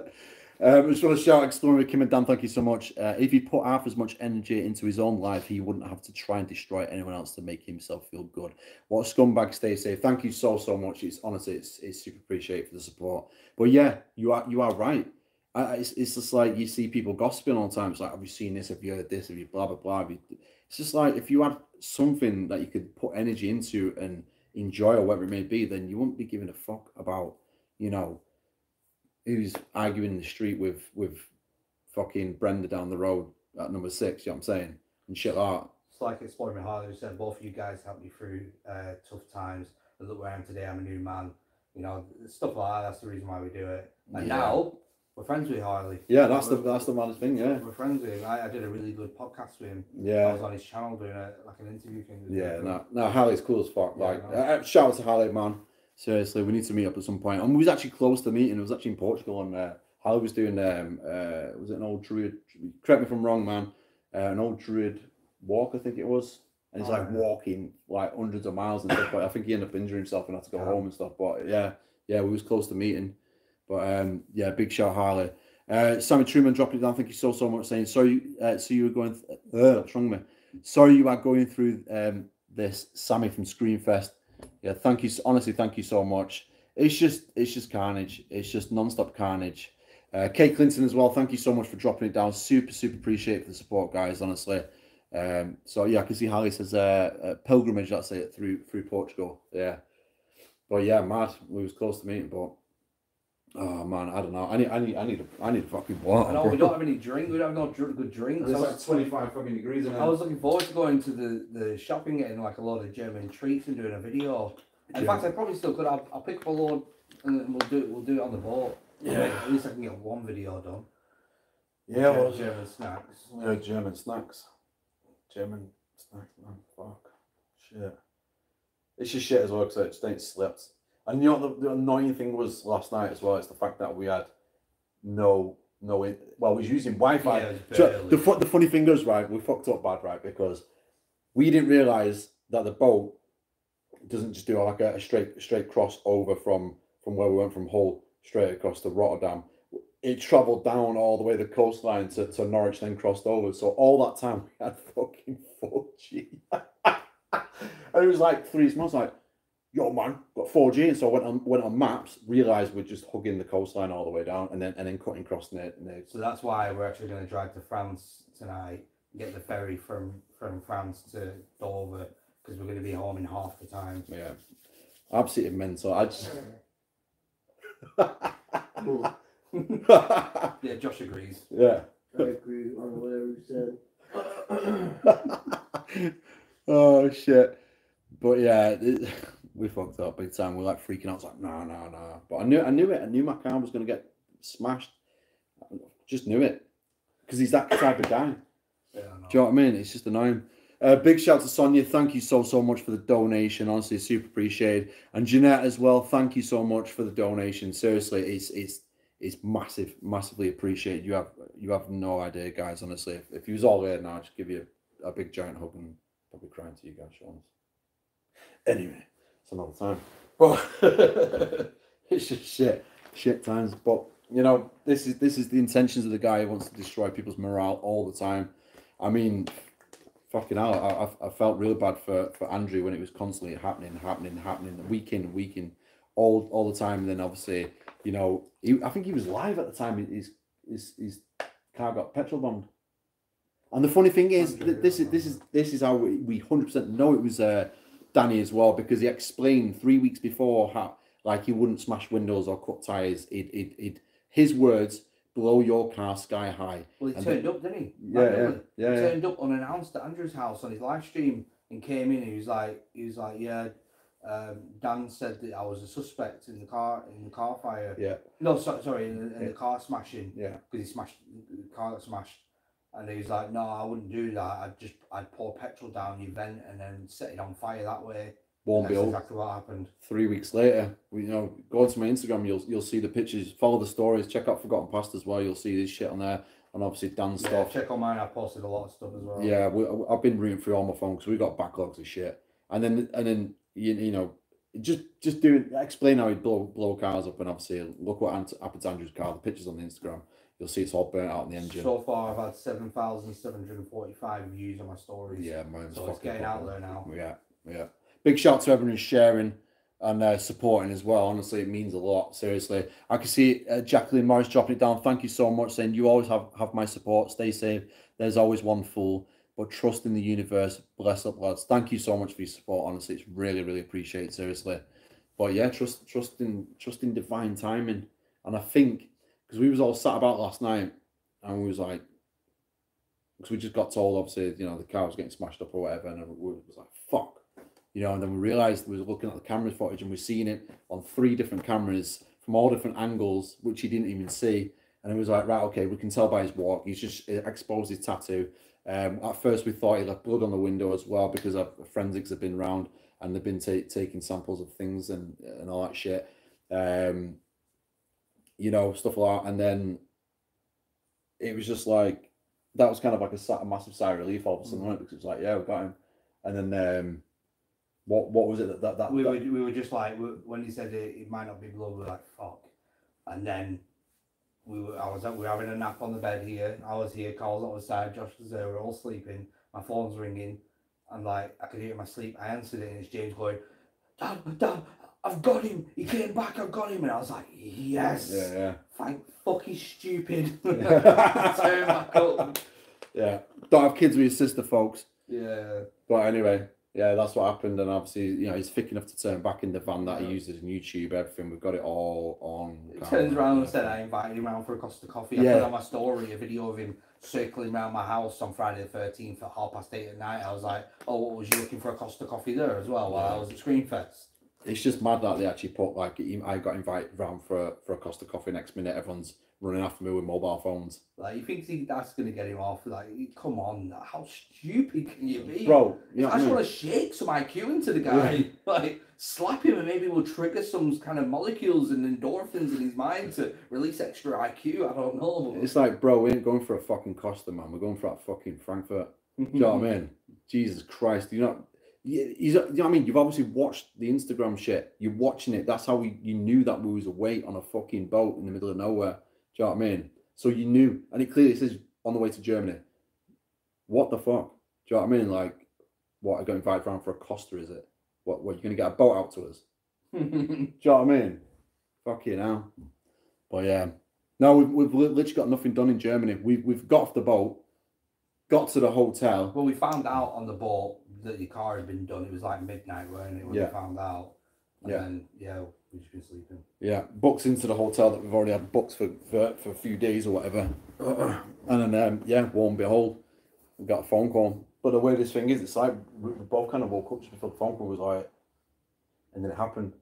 Um, just want to shout, exploring with Kim and Dan. Thank you so much. Uh, if he put half as much energy into his own life, he wouldn't have to try and destroy anyone else to make himself feel good. What a scumbag! Stay safe. Thank you so so much. It's honestly, it's it's super appreciated for the support. But yeah, you are you are right. I- it's, it's just like you see people gossiping all the time. It's like, have you seen this? Have you heard this? Have you blah blah blah? You... It's just like if you had something that you could put energy into and enjoy or whatever it may be, then you wouldn't be giving a fuck about you know who's arguing in the street with with fucking Brenda down the road at number six. You know what I'm saying? And shit like that. It's like exploring my heart. Who said both of you guys helped me through uh, tough times. And look where I am today. I'm a new man. You know stuff like that. That's the reason why we do it. And Yeah. now we're friends with Harley. Yeah, that's the that's the maddest thing. Yeah, We're friends with him. I, I did a really good podcast with him. Yeah, I was on his channel doing a, like an interview thing. Yeah, no, no, Harley's cool as fuck. Yeah, Like, no. uh, shout out to Harley, man. Seriously, we need to meet up at some point. And we was actually close to meeting. It was actually in Portugal, and uh, Harley was doing um, uh, was it an old druid? Correct me if I'm wrong, man. Uh, an old druid walk, I think it was. And he's Oh, like yeah. walking like hundreds of miles and stuff. But I think he ended up injuring himself and had to go Yeah. home and stuff. But yeah, yeah, we was close to meeting. But um, yeah, big shout Harley. Uh, Sammy Truman dropped it down. Thank you so so much. Saying sorry. Uh, so you were going. Th- uh, what's wrong with me? Sorry, you are going through um, this. Sammy from Screenfest. Yeah, thank you. Honestly, thank you so much. It's just it's just carnage. It's just non-stop carnage. Uh, Kate Clinton as well. Thank you so much for dropping it down. Super super appreciate the support, guys. Honestly. Um, so yeah, I can see Harley says uh, uh, pilgrimage. That's it through through Portugal. Yeah, but yeah, mad. We was close to meeting, but oh man, I don't know. I need I need I need a, I need a fucking water. No, we don't have any drink. We don't have no dr- good drinks. I It's was, like twenty five fucking degrees in I was looking forward to going to the, the shopping, getting like a load of German treats and doing a video. In Yeah. fact, I probably still could. I'll, I'll pick up a load and then we'll do it. We'll do it on the boat. Yeah. At least I can get one video done. Yeah, German, well, German snacks. yeah, German snacks. German snacks, man. Fuck. Shit. It's just shit as well because I just ain't slept. And you know the, the annoying thing was last night as well It's the fact that we had no no well we was using Wi-Fi. Yeah, So the the funny thing is right, we fucked up bad right because we didn't realise that the boat doesn't just do like a, a straight straight cross over from from where we went from Hull straight across to Rotterdam. It travelled down all the way the coastline to, to Norwich, then crossed over. So all that time we had fucking 4G. and it was like three months like, yo man, got 4G. And so I went on went on maps, realised we're just hugging the coastline all the way down and then and then cutting across near, near So that's why we're actually going to drive to France tonight. Get the ferry from from France to Dover because we're going to be home in half the time. Yeah, absolutely mental. So I just. Yeah, Josh agrees. yeah. I agree on whatever you said. oh shit! But yeah, it- we fucked up big time. We are like freaking out. I was like, no, no, no. But I knew, I knew it. I knew my car was gonna get smashed. I just knew it because he's that type of guy. Yeah, Do you know what I mean? It's just annoying. Uh, big shout to Sonia. Thank you so so much for the donation. Honestly, super appreciated. And Jeanette as well. Thank you so much for the donation. Seriously, it's it's is massive, massively appreciated. You have you have no idea, guys. Honestly, if, if you was all there now, I'd just give you a, a big giant hug and probably crying to you guys, Sean. Anyway, it's another time. But it's just shit, shit times. But you know, this is this is the intentions of the guy who wants to destroy people's morale all the time. I mean, fucking hell, I, I, felt really bad for, for Andrew when it was constantly happening, happening, happening, week in, week in, all all the time. And then obviously, you know, he, I think he was live at the time. His his his car got petrol bombed. And the funny thing is, Andrew, th- this is this is this is how we hundred percent know it was uh, Danny as well because he explained three weeks before how like he wouldn't smash windows or cut tires. It it it his words blow your car sky high. Well, he And turned up, didn't he? Yeah, Randomly. yeah, He yeah. turned up unannounced at Andrew's house on his live stream and came in. And He was like, he was like, yeah. Um, Dan said that I was a suspect in the car in the car fire. Yeah, No, so, sorry, in, the- in Yeah. the car smashing yeah. because he smashed the car got smashed. And he was like, no, I wouldn't do that. I'd just I'd pour petrol down your vent and then set it on fire that way. Won't be exactly what happened. three weeks later, we, you know, go onto my Instagram, you'll you'll see the pictures, follow the stories, check out Forgotten Past as well. You'll see this shit on there, and obviously Dan's Yeah, stuff. check on mine. I posted a lot of stuff as well. Yeah, we, I've been reading through all my phone because we got backlogs of shit, and then and then you, you know just just doing explain how he blow blow cars up, and obviously look what happened to Andrew's car. The pictures on the Instagram, you'll see it's all burnt out in the engine. So far, I've had seven thousand seven hundred and forty-five views on my stories. yeah, mine's so it's getting out there now. Yeah, yeah. Big shout to everyone who's sharing and uh, supporting as well. Honestly, it means a lot. Seriously, I can see uh, Jacqueline Morris dropping it down. Thank you so much, saying you always have have my support. Stay safe. There's always one fool, but trust in the universe. Bless up, lads. Thank you so much for your support. Honestly, it's really, really appreciated. Seriously, but yeah, trust, trust in, trust in divine timing. And I think because we was all sat about last night, and we was like, because we just got told, obviously, you know, the car was getting smashed up or whatever, and we was like, fuck, you know, and then we realized we was looking at the camera footage and we're seeing it on three different cameras from all different angles, which he didn't even see. And it was like, right, okay, we can tell by his walk. He's just exposed his tattoo. Um, at first, we thought he left blood on the window as well because our forensics have been round and they've been ta- taking samples of things and and all that shit. Um, you know, stuff like that. And then it was just like that was kind of like a, a massive sigh of relief all of a sudden, it? because it was like, yeah, we got him. And then um, what what was it that that, that, we that- were we were just like when he said it, it might not be blood. We were like fuck, and then we were I was we were having a nap on the bed here. I was here. Carl's on outside. Josh was there. We are all sleeping. My phone's ringing, and like I could hear it in my sleep. I answered it, and it's James going, "Dad, Dad, I've got him. He came back. I've got him." And I was like, "Yes, yeah, yeah. thank fuck he's stupid." Turn back up. Yeah. Don't have kids with your sister, folks. Yeah. But anyway, yeah, that's what happened. And obviously, you know, he's thick enough to turn back in the van that he uses in YouTube, everything. We've got it all on. He turns around and said I invited him round for a Costa coffee. I Yeah. put on my story a video of him circling around my house on Friday the thirteenth at half past eight at night. I was like, "Oh, what was you looking for a Costa coffee there as well?" While I was at Screenfest. It's just mad that they actually put like I got invited round for a, for a Costa coffee. Next minute, everyone's running after me with mobile phones. Like, he thinks he, that's gonna get him off. Like, come on, how stupid can you be, Bro, you know I just mean? want to shake some IQ into the guy, like slap him, and maybe we'll trigger some kind of molecules and endorphins in his mind to release extra IQ. I don't know. It's like, bro, we ain't going for a fucking Costa, man. We're going for that fucking Frankfurt. Do you know what I mean? Jesus Christ, do you know, you, you know what I mean? You've obviously watched the Instagram shit. You're watching it. That's how we, you knew that we was away on a fucking boat in the middle of nowhere. Do you know what I mean? So you knew, and it clearly says on the way to Germany. What the fuck? Do you know what I mean? Like, what? I got invited round for a Costa, is it? What? What? You're gonna get a boat out to us? Do you know what I mean? Fuck you now. But yeah. No, we've, we've literally got nothing done in Germany. We've, we've got off the boat, got to the hotel. Well, we found out on the boat that your car had been done. It was like midnight, weren't it, when Yeah. we found out? And Yeah. then, yeah, we've just been sleeping. Yeah, books into the hotel that we've already had books for, for, for a few days or whatever. and then, um, yeah, lo and behold, we got a phone call. But the way this thing is, it's like we, we both kind of woke up just before the phone call was like, and then it happened.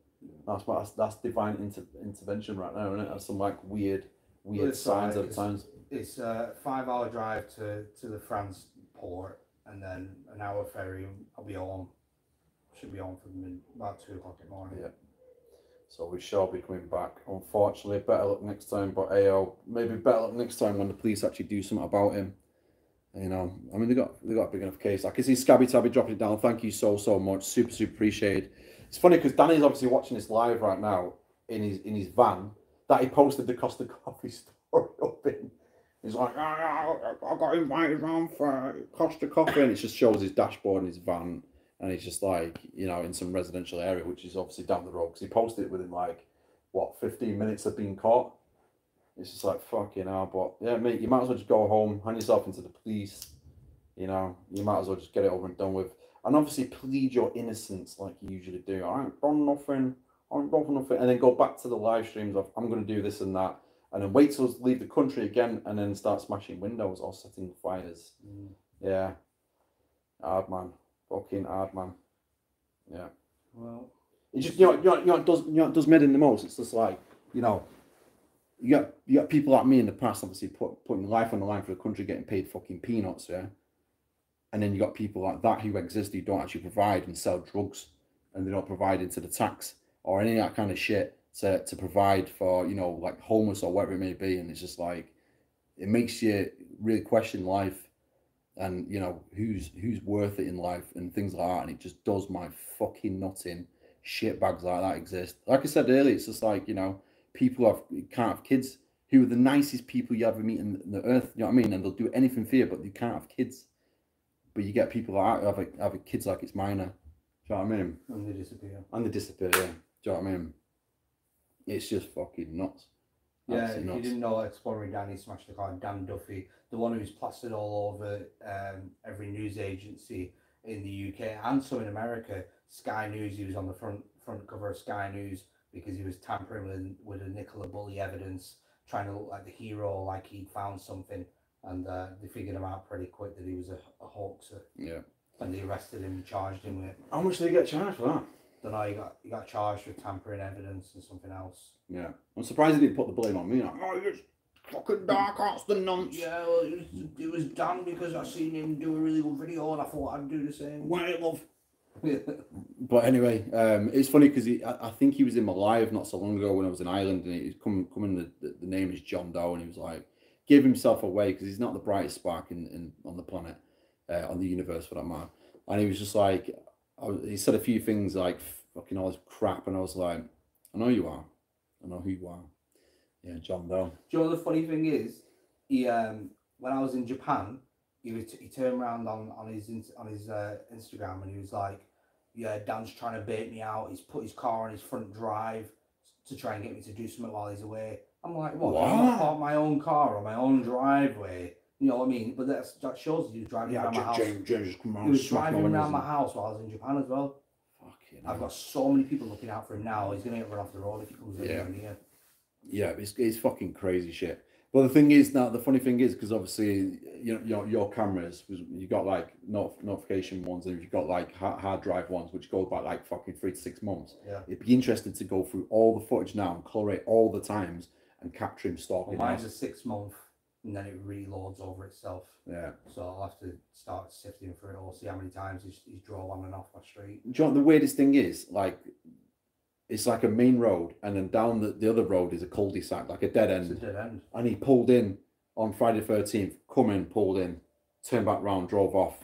That's what that's, that's divine inter, intervention right now, isn't it? That's some like weird, weird signs alright, at times. It's a five hour drive to, to the France port and then an hour ferry. I'll be home. Should be for mid, about two o'clock in the morning. Yeah. So we shall be coming back. Unfortunately, better luck next time. But AO, maybe better luck next time when the police actually do something about him. You know, I mean, they got they got a big enough case. I can see Scabby Tabby dropping it down. Thank you so so much. Super super appreciated. It's funny because Danny's obviously watching this live right now in his in his van that he posted the Costa Coffee in. He's like, "Ah, I got invited round for Costa Coffee, and it just shows his dashboard in his van, and he's just like, you know, in some residential area, which is obviously down the road. Because he posted it within like, what, fifteen minutes of being caught. It's just like fucking hell, but yeah, mate, you might as well just go home, hand yourself into the police. You know, you might as well just get it over and done with, and obviously plead your innocence like you usually do. I ain't done nothing. I ain't done nothing, and then go back to the live streams of I'm going to do this and that, and then wait till leave the country again, and then start smashing windows or setting fires. Mm. Yeah, hard man, fucking hard man. Yeah. Well, It just you know you know, you know it does you know it does mid in the most. It's just like you know, you got you got people like me in the past, obviously put, putting life on the line for the country, getting paid fucking peanuts, yeah. And then you got people like that who exist who don't actually provide and sell drugs, and they don't provide into the tax or any of that kind of shit to to provide for you know like homeless or whatever it may be. And it's just like it makes you really question life and you know who's who's worth it in life and things like that and it just does my fucking nutting. Shitbags like that exist. Like i said earlier it's just like you know people have can't have kids. Who are the nicest people you ever meet in the earth you know what i mean? And they'll do anything for you but you can't have kids. But you get people like that who have, a, have a kids like it's minor. Do you know what i mean? And they disappear. and they disappear yeah. Do you know what i mean it's just fucking nuts Yeah, if Absolutely you nuts. didn't know Exploring Danny smashed the car, Dan Duffy, the one who's plastered all over um, every news agency in the UK and some in America. Sky News, he was on the front front cover of Sky News because he was tampering with with a Nicola Bulley evidence, trying to look like the hero, like he'd found something, and uh, they figured him out pretty quick that he was a, a hoaxer, yeah and they arrested him and charged him with. how much did he get charged for that Don't know. He got he got charged with tampering evidence and something else. yeah i'm surprised they didn't put the blame on me like, oh you're fucking dark arts the nonce Yeah, well, it was, it was done because I seen him do a really good video and I thought I'd do the same. Why love But anyway, um, it's funny because I, I think he was in my live not so long ago when I was in Ireland, and he's come coming. The, the, the name is John Doe, and he was like, give himself away because he's not the brightest spark in, in on the planet, uh, on the universe for that matter. And he was just like, was, he said a few things like fucking all this crap, and I was like, I know you are, I know who you are. Yeah, John Doe. Do you know the funny thing is? He um when I was in Japan, he was he turned around on on his on his uh, Instagram and he was like, "Yeah, Dan's trying to bait me out. He's put his car on his front drive to try and get me to do something while he's away." I'm like, "What? What? not park my own car on my own driveway." You know what I mean? But that's, that shows was driving around my house. James, James just come around. He was driving around my house while I was in Japan as well. Fucking I've hell. got so many people looking out for him now. He's gonna get run off the road if he comes Yeah. anywhere near. Yeah, it's, it's fucking crazy shit. But the thing is now, the funny thing is because obviously you know your, your cameras, you got like not, notification ones, and you've got like hard, drive ones, which go back like fucking three to six months. Yeah. It'd be interesting to go through all the footage now and colorate all the times and capture him Well, stalking. mine's us. a six month, and then it reloads over itself. Yeah. So I'll have to start sifting through it all, see how many times he's, he's drove on and off my street. Do you know what the weirdest thing is? Like, it's like a main road, and then down the, the other road is a cul-de-sac, like a dead It's a end. dead end. and he pulled in on Friday the 13th, come in, pulled in, turned back round, drove off.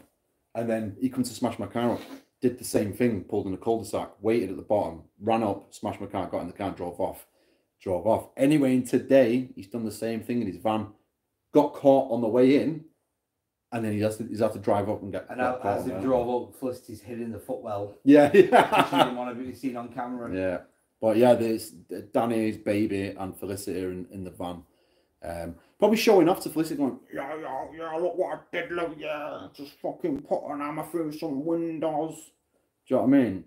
And then he comes to smash my car up, did the same thing, pulled in a cul-de-sac, waited at the bottom, ran up, smashed my car, got in the car, drove off, drove off. Anyway, and today he's done the same thing in his van, got caught on the way in, and then he has to, he's had to drive up and get, And get as, caught as on he drove up, Felicity's hidden the footwell. Yeah, She yeah. didn't want to be seen on camera. Yeah, but yeah, there's Danny's baby and Felicity are in, in the van. Um, probably showing off to Felicity, going, "Yeah, yeah, yeah, look what I did, look, yeah, just fucking put an hammer through some windows." Do you know what I mean?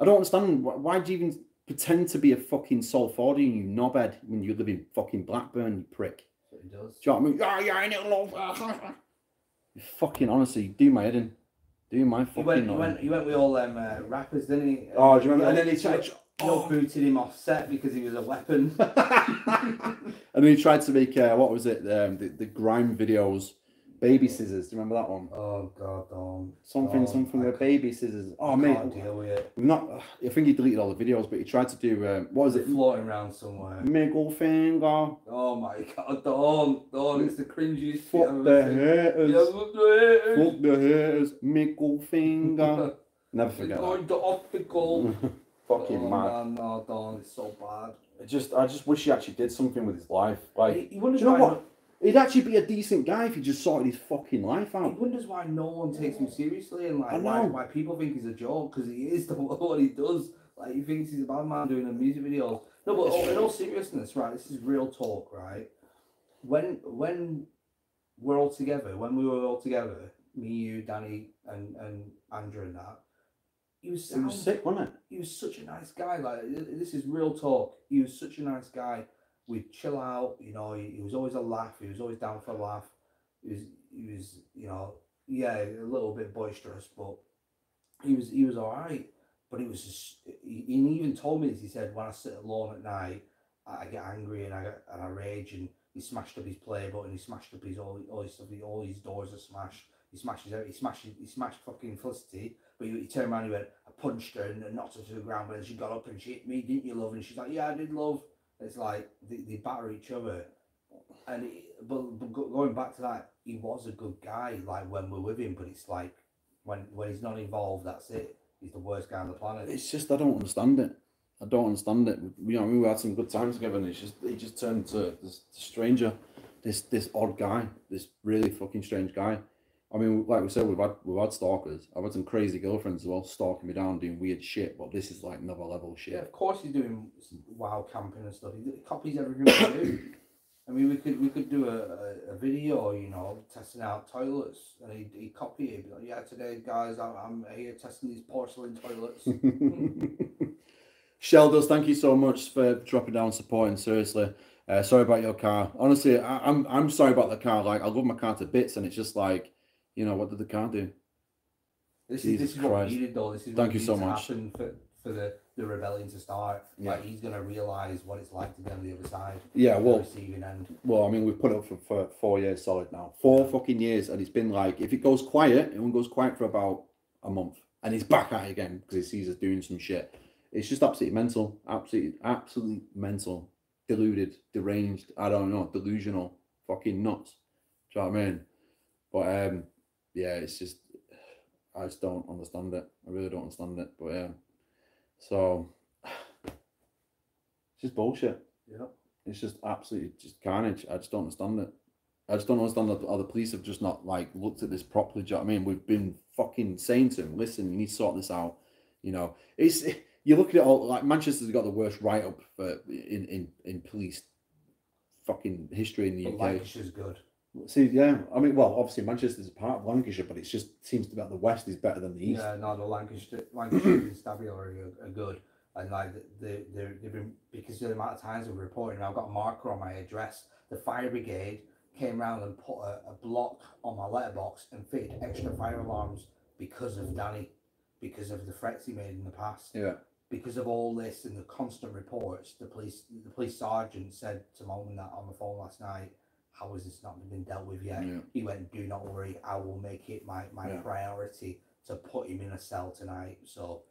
I don't understand. Why do you even pretend to be a fucking Salfordian, you knobhead, when you live in fucking Blackburn, you prick? He does. Do you know what I mean? Yeah, yeah, I know, love. Fucking honestly, do my head in. Do my He fucking went, he went, he went with all them uh, rappers, didn't he? Oh, do you remember? And then he tried, you know, booted him off set because he was a weapon. and then he tried to make uh, what was it um, the, the grime videos Baby scissors. Do you remember that one? Oh god, don't. Something, Oh, something with baby scissors. Oh I mate, can't deal with it. not. I think he deleted all the videos, but he tried to do. Um, what was it floating around somewhere? Middle finger. Oh my god, don't, don't. It's the cringiest Fuck the seen. haters. Yeah, fuck the haters. Fuck the haters. Middle finger. Never forget going to optical. Fucking oh, mad. Man, no, don't. It's so bad. I just, I just wish he actually did something with his life. Like, he, he you know what? He'd actually be a decent guy if he just sorted his fucking life out. He wonders why no one takes him seriously and like why, know. why people think he's a joke because he is the what he does. Like he thinks he's a bad man doing a music video. No, but all, in all seriousness, right? This is real talk, right? When when we're all together, when we were all together, me, you, Danny, and and Andrew, and that, he was sound, was sick, wasn't it? he was such a nice guy. Like this is real talk. He was such a nice guy. We'd chill out. You know, he, he was always a laugh. He was always down for a laugh. He was he was you know yeah a little bit boisterous, but he was he was all right. But he was just he, he even told me this. He said when I sit alone at night, I, I get angry and I and I rage and. He smashed up his play button. He smashed up his all, all his stuff. All his doors are smashed. He smashed his, he smashed he smashed fucking Felicity. But he, he turned around and he went, I punched her and knocked her to the ground. But then she got up and she hit me, didn't you, love? And she's like, Yeah, I did, love. It's like they, they batter each other. And but, but going back to that, he was a good guy. Like when we're with him, but it's like when when he's not involved, that's it. He's the worst guy on the planet. It's just I don't understand it. I don't understand it. You know, we had some good times together, and it's just he just turned to this stranger, this this odd guy, this really fucking strange guy. I mean, like we said, we've had we've had stalkers. I've had some crazy girlfriends as well, stalking me down, doing weird shit. But this is like another level of Yeah, shit. of course he's doing wild camping and stuff. He copies everything we do. I mean, we could we could do a, a, a video, you know, testing out toilets, and he'd, he'd copy it. Like, yeah, today, guys, I'm, I'm here testing these porcelain toilets. Shell does. Thank you so much for dropping down supporting. Seriously, uh, sorry about your car. Honestly, I, I'm I'm sorry about the car. Like I love my car to bits, and it's just like, you know, what did the car do? This is this is what Christ. we needed, though. This is Thank what you so much. happen for, for the, the rebellion to start. Yeah. Like he's gonna realize what it's like to be on the other side. Yeah, well, receiving end. Well, I mean, we've put it up for, for four years solid now. Four fucking years, and it's been like, if it goes quiet, it only goes quiet for about a month, and he's back at it again because he sees us doing some shit. It's just absolutely mental, absolutely, absolutely mental, deluded, deranged. I don't know, delusional, fucking nuts. Do you know what I mean? But um, yeah, it's just, I just don't understand it. I really don't understand it. But yeah, so it's just bullshit. Yeah. It's just absolutely just carnage. I just don't understand it. I just don't understand that other police have just not like looked at this properly. Do you know what I mean? We've been fucking saying to him, listen, you need to sort this out. You know, it's you look at it all like Manchester's got the worst write up in, in in police fucking history in the But UK. Lancashire's good. See, yeah, I mean, well, obviously Manchester's a part of Lancashire, but it just seems to be that the west is better than the east. Yeah, no, the Lancashire, Lancashire Constabulary are, are good. And like they, they, they've been because of the amount of times we're reporting, I've got a marker on my address. The fire brigade came round and put a, a block on my letterbox and fitted extra fire alarms because of Danny, because of the threats he made in the past. Yeah. Because of all this and the constant reports, the police the police sergeant said to Mum that on the phone last night, how has this not been dealt with yet? Yeah. He went, Do not worry, I will make it my, my Yeah. priority to put him in a cell tonight. So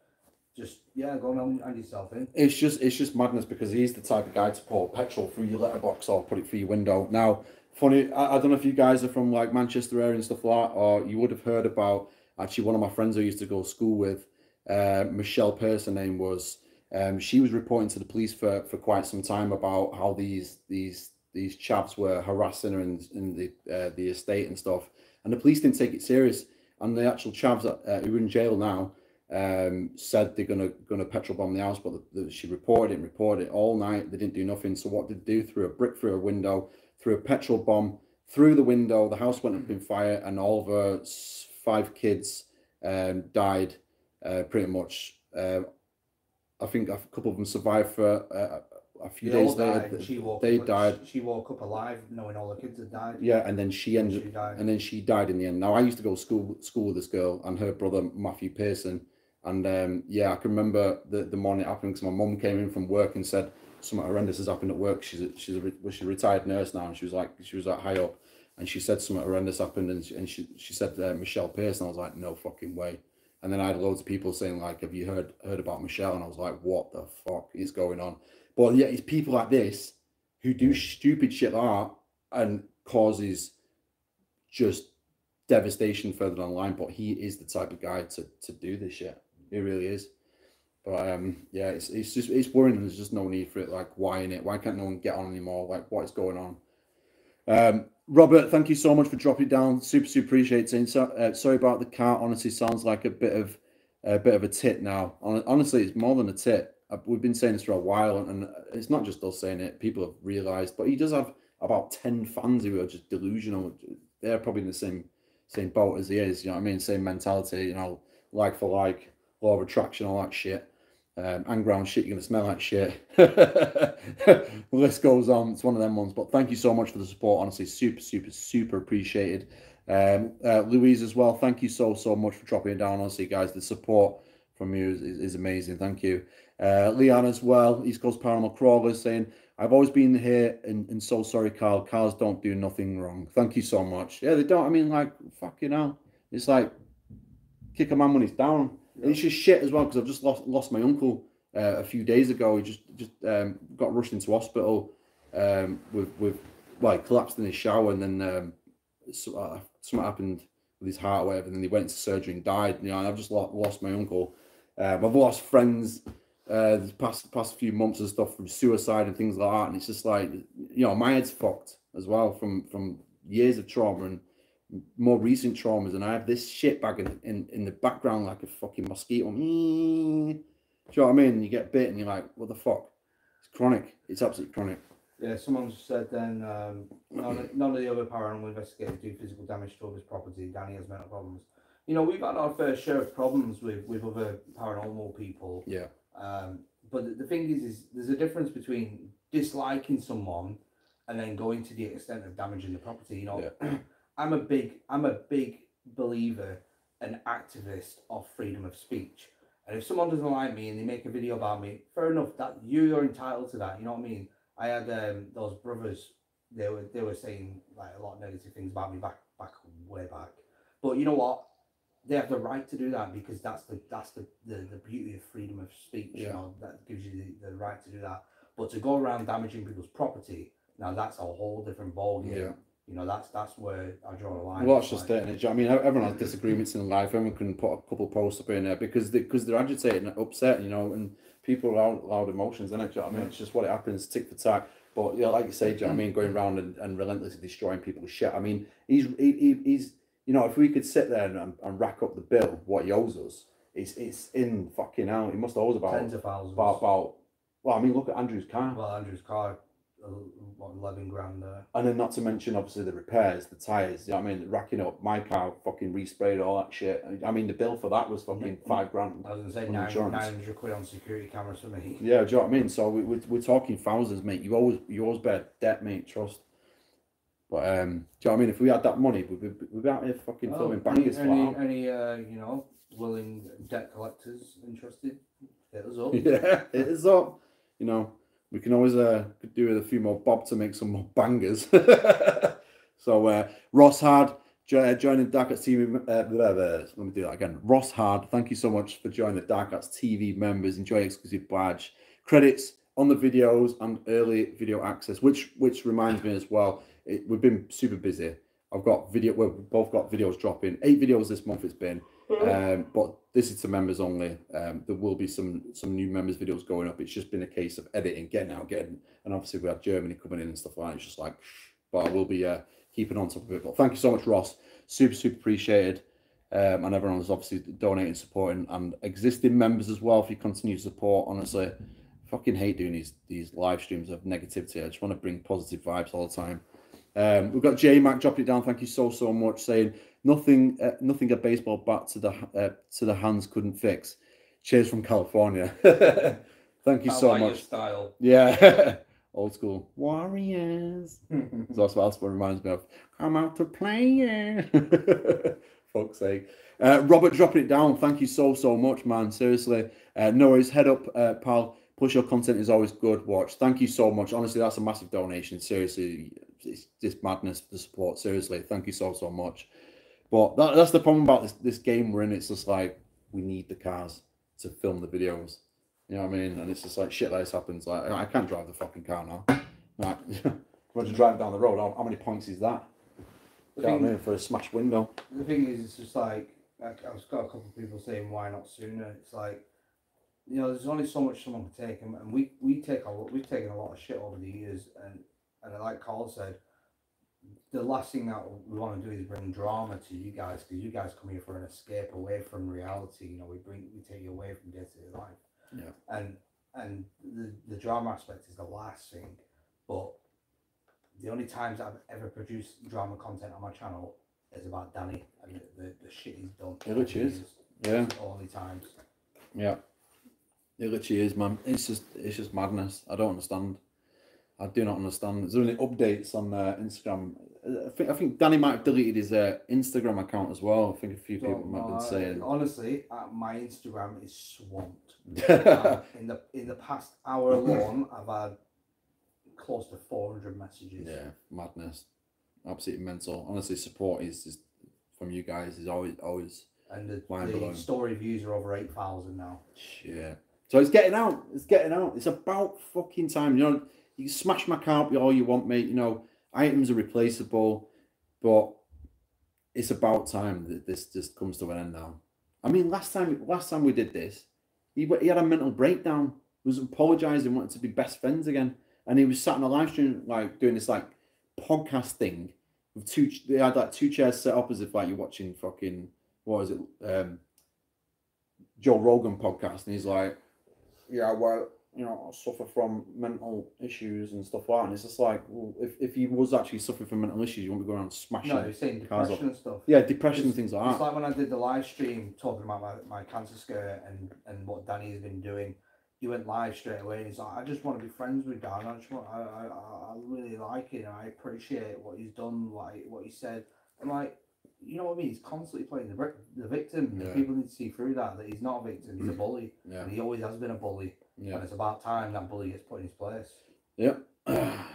just yeah, go on and yourself in. It's just it's just madness because he's the type of guy to pour petrol through your letterbox or put it through your window. Now, funny, I, I don't know if you guys are from like Manchester area and stuff like that, or you would have heard about actually one of my friends I used to go to school with, uh, Michelle her name was. Um, she was reporting to the police for, for quite some time about how these these these chaps were harassing her in, the uh, the estate and stuff, and the police didn't take it serious. And the actual chavs that, uh, who are in jail now um, said they're gonna gonna petrol bomb the house, but the, the, she reported it, reported it all night. They didn't do nothing. So what did they do? Threw a brick through a window, threw a petrol bomb through the window. The house went up in fire, and all of her five kids um, died. Uh, pretty much. Uh, I think a couple of them survived for uh, a few They all days later. died. She woke they up, died. She woke up alive, knowing all the kids had died. Yeah, and then she ended She died. and then she died in the end. Now I used to go to school school with this girl and her brother Matthew Pearson, and um, yeah, I can remember the the morning it happened because my mum came in from work and said something horrendous has happened at work. She's a, she's a, well, she's a retired nurse now, and she was like she was like high up, and she said something horrendous happened, and she, and she, she said uh, Michelle Pearson. I was like, no fucking way. And then I had loads of people saying like, have you heard heard about Michelle? And I was like, what the fuck is going on? But yeah, it's people like this who do stupid shit like that and causes just devastation further down the line. But he is the type of guy to to do this shit. He really is. But um, yeah, it's it's just it's worrying. There's just no need for it. Like, why in it? Why can't no one get on anymore? Like, what is going on? Um, Robert, thank you so much for dropping down. Super, super appreciate it. So, uh, sorry about the car. Honestly, sounds like a bit of a bit of a tit now. Honestly, it's more than a tit. We've been saying this for a while, and, and it's not just us saying it. People have realised. But he does have about ten fans who are just delusional. They're probably in the same same boat as he is. You know what I mean? Same mentality. You know, like for like, law of attraction, all that shit. Um, and ground shit, you're gonna smell like shit. the list goes on. It's one of them ones. But thank you so much for the support. Honestly, super, super, super appreciated. Um, uh, Louise as well. Thank you so, so much for dropping it down. Honestly, guys, the support from you is, is, is amazing. Thank you. Uh, Leon as well. East Coast Paranormal Crawlers saying, I've always been here and, and so sorry, Carl. Cars don't do nothing wrong. Thank you so much. Yeah, they don't. I mean, like, fucking hell. It's like, kick a man when he's down. And it's just shit as well because I've just lost lost my uncle uh, a few days ago. He just just um, got rushed into hospital um, with with well, he collapsed in his shower and then um, so, uh, something happened with his heart or whatever. And then he went into surgery and died. You know, and I've just lost, lost my uncle. Um, I've lost friends uh, the past past few months and stuff from suicide and things like that. And it's just like you know, my head's fucked as well from from years of trauma and more recent traumas, and I have this shit bag in, in, in the background like a fucking mosquito. Do you know what I mean? You get bit and you're like, what the fuck? It's chronic. It's absolutely chronic. Yeah, someone said then um, none, of- none of the other paranormal investigators do physical damage to others' property. Danny has mental problems. You know, we've had our fair share of problems with, with other paranormal people. Yeah. Um, but the, the thing is, is there's a difference between disliking someone and then going to the extent of damaging the property. You know, I'm a big, I'm a big believer and activist of freedom of speech. And if someone doesn't like me and they make a video about me, fair enough. That you're entitled to that. You know what I mean? I had um, those brothers. They were they were saying like a lot of negative things about me back back way back. But you know what? They have the right to do that because that's the that's the, the, the beauty of freedom of speech. You know that gives you the, the right to do that. But to go around damaging people's property, now that's a whole different ballgame. Yeah. You know that's that's where I draw the line. Well, that's just like- it. innit? Do you know what I mean, everyone has disagreements in life. Everyone can put a couple posts up in there because they, because they're agitated and upset, you know, and people are loud, loud emotions? Do you know I mean? It's just what it happens, tick for tack. But yeah, like you say, you know I mean? Going around and, and relentlessly destroying people's shit. I mean, he's he, he, he's you know, if we could sit there and, and rack up the bill, what he owes us, it's it's in fucking hell. He must owe us about tens of thousands. about, about well, I mean, look at Andrew's car. well, Andrew's car, uh, what eleven grand. Uh, And then not to mention obviously the repairs, the tires. You know what I mean? Racking up my car, fucking resprayed all that shit. I mean, the bill for that was fucking five grand. I was gonna say On nine insurance. nine hundred quid on security cameras for me. Yeah, do you know what I mean? So we, we're, we're talking thousands, mate. You always you always bear debt, mate. Trust. But um, do you know what I mean? If we had that money, we'd be, we'd be out here fucking Oh, filming any, bangers any, out. any uh, you know, willing debt collectors interested? Hit us up. Yeah, it is up. You know, we can always uh do with a few more bob to make some more bangers. so uh, Ross Hard jo- uh, joining Dark Arts TV. Uh, let me do that again. Ross Hard, thank you so much for joining the Dark Arts TV members. Enjoy exclusive badge credits on the videos and early video access. Which which reminds me as well, it, we've been super busy. I've got video. Well, we've both got videos dropping. Eight videos this month. It's been. Um, but this is to members only. Um, there will be some some new members videos going up. It's just been a case of editing, getting out, getting, and obviously we have Germany coming in and stuff like that. It's just like, but I will be uh, keeping on top of it. But thank you so much, Ross. Super super appreciated. Um, and everyone is obviously donating, supporting, and existing members as well. If you continue to support, honestly, I fucking hate doing these these live streams of negativity. I just want to bring positive vibes all the time. Um, we've got J Mac dropped it down. Thank you so so much. Saying nothing, uh, nothing a baseball bat to the uh, to the hands couldn't fix. Cheers from California. Thank you I so like your much. Style. Yeah, old school Warriors. So that's what that's what reminds me of. I'm out to play. Fuck's sake. Uh, Robert dropping it down. Thank you so so much, man. Seriously. Uh, no worries. Head up, uh, pal. Plus, your content is always good. Watch. Thank you so much. Honestly, that's a massive donation. Seriously, it's just madness. The support. Seriously, thank you so so much. But that, that's the problem about this this game we're in. It's just like we need the cars to film the videos. You know what I mean? And it's just like shit like this happens. Like I can't drive the fucking car now. Like, imagine driving down the road. How, how many points is that? The You know what I mean? For a smashed window. the thing is, it's just like like, I've got a couple of people saying why not sooner. It's like you know, there's only so much someone can take, and, and we we take a lot. We've taken a lot of shit over the years, and and like Carl said, the last thing that we want to do is bring drama to you guys because you guys come here for an escape away from reality. You know, we bring we take you away from day to day life. Yeah. And and the the drama aspect is the last thing, but the only times I've ever produced drama content on my channel is about Danny and the, the, the shit he's done. Yeah, which is. Yeah. The only times. Yeah. It literally is, man. It's just it's just madness. I don't understand. I do not understand. There's only updates on uh, Instagram. I think I think Danny might have deleted his uh, Instagram account as well. I think a few people might have been saying. Honestly, uh, my Instagram is swamped. Uh, in the in the past hour alone, I've had close to four hundred messages. yeah, madness. Absolutely mental. Honestly, support is just from you guys is always always And the, the story views are over eight thousand now. shit. So it's getting out. It's getting out. It's about fucking time. You know, you can smash my car up all you want, mate. You know, items are replaceable, but it's about time that this just comes to an end now. I mean, last time, last time we did this, he he had a mental breakdown. Was apologising, wanted to be best friends again, and he was sat on a live stream like doing this like podcast thing with two. They had like two chairs set up as if like you're watching fucking what is it, um, Joe Rogan podcast, and he's like, yeah, well, you know, I suffer from mental issues and stuff like that. And it's just like, well, if, if he was actually suffering from mental issues, you want to go around smashing. No, he's saying cars depression and stuff. yeah, depression and It's- things like It's that. like when I did the live stream talking about my, my cancer scare and, and what Danny's been doing. He went live straight away and he's like, I just want to be friends with Dan. I just want, I, I, I I really like it and I appreciate what he's done, like what he said. I'm like, you know what I mean? He's constantly playing the, the victim. Yeah. People need to see through that, that he's not a victim, he's a bully. Yeah, And he always has been a bully. yeah. And it's about time that bully gets put in his place. Yep.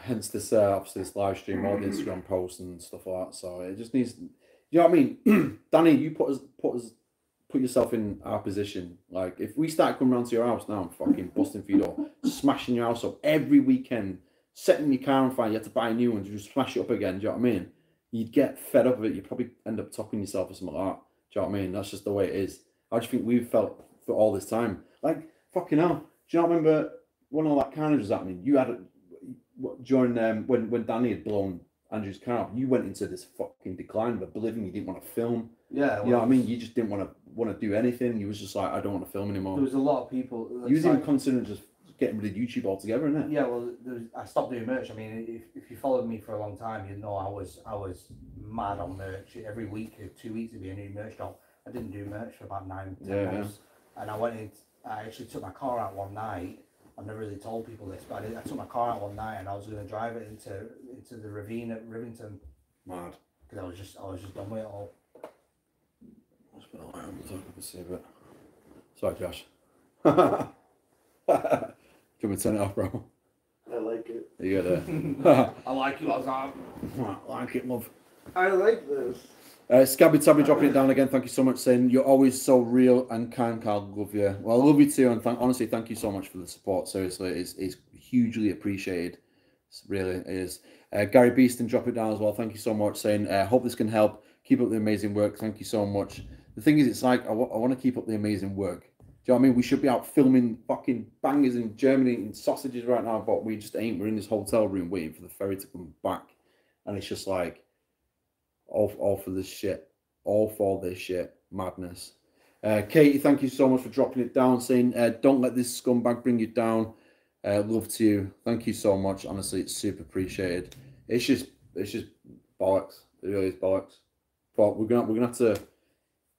Hence this uh, obviously this live stream, all the Instagram posts and stuff like that. So it just needs. You know what I mean, Danny? You put us put us put yourself in our position. Like if we start coming round to your house now, and fucking busting for your door, smashing your house up every weekend, setting your car on fire. You have to buy a new one to just smash it up again. Do you know what I mean? You'd get fed up of it. You'd probably end up topping yourself or something like that. Do you know what I mean? That's just the way it is. I just think we've felt for all this time. Like fucking hell. Do you not remember when all that carnage was happening? You had a, what- during um, when when Danny had blown Andrew's car up, you went into this fucking decline of oblivion. You didn't want to film. Yeah. You know what I mean? You just didn't want to want to do anything. You was just like, I don't want to film anymore. There was a lot of people. You was even considering just getting rid of YouTube altogether, innit? Yeah, well, was, I stopped doing merch. I mean, if, if you followed me for a long time, you know I was I was mad on merch. Every week, uh, two weeks, would be a new merch drop. I didn't do merch for about nine, ten Yeah, yeah. months, and I went in. I actually took my car out one night. I've never really told people this, but I, did, I took my car out one night and I was going to drive it into into the ravine at Rivington Mad. because I was just I was just done with it all. It's been a while. I'm talking see a bit. Sorry, Josh. Want turn it off, bro? I like it. You got I like you, I like, it. like it, love. I like this. Uh, Scabby Tabby dropping it down again. Thank you so much, saying you're always so real and kind, Carl. Love you. Well, I love you too, and thank, honestly, thank you so much for the support. Seriously, it's, it's hugely appreciated. It's really it is. Uh, Gary Beeston, drop it down as well. Thank you so much, saying uh, hope this can help. Keep up the amazing work. Thank you so much. The thing is, it's like I want to keep up the amazing work. Do you know what I mean? We should be out filming fucking bangers in Germany and sausages right now, but we just ain't. We're in this hotel room waiting for the ferry to come back, and it's just like all, all for this shit. All for this shit. Madness. Uh, Katie, thank you so much for dropping it down, saying, uh, don't let this scumbag bring you down. Uh, love to you. Thank you so much. Honestly, it's super appreciated. It's just, it's just bollocks. It really is bollocks. But we're gonna, we're gonna have to,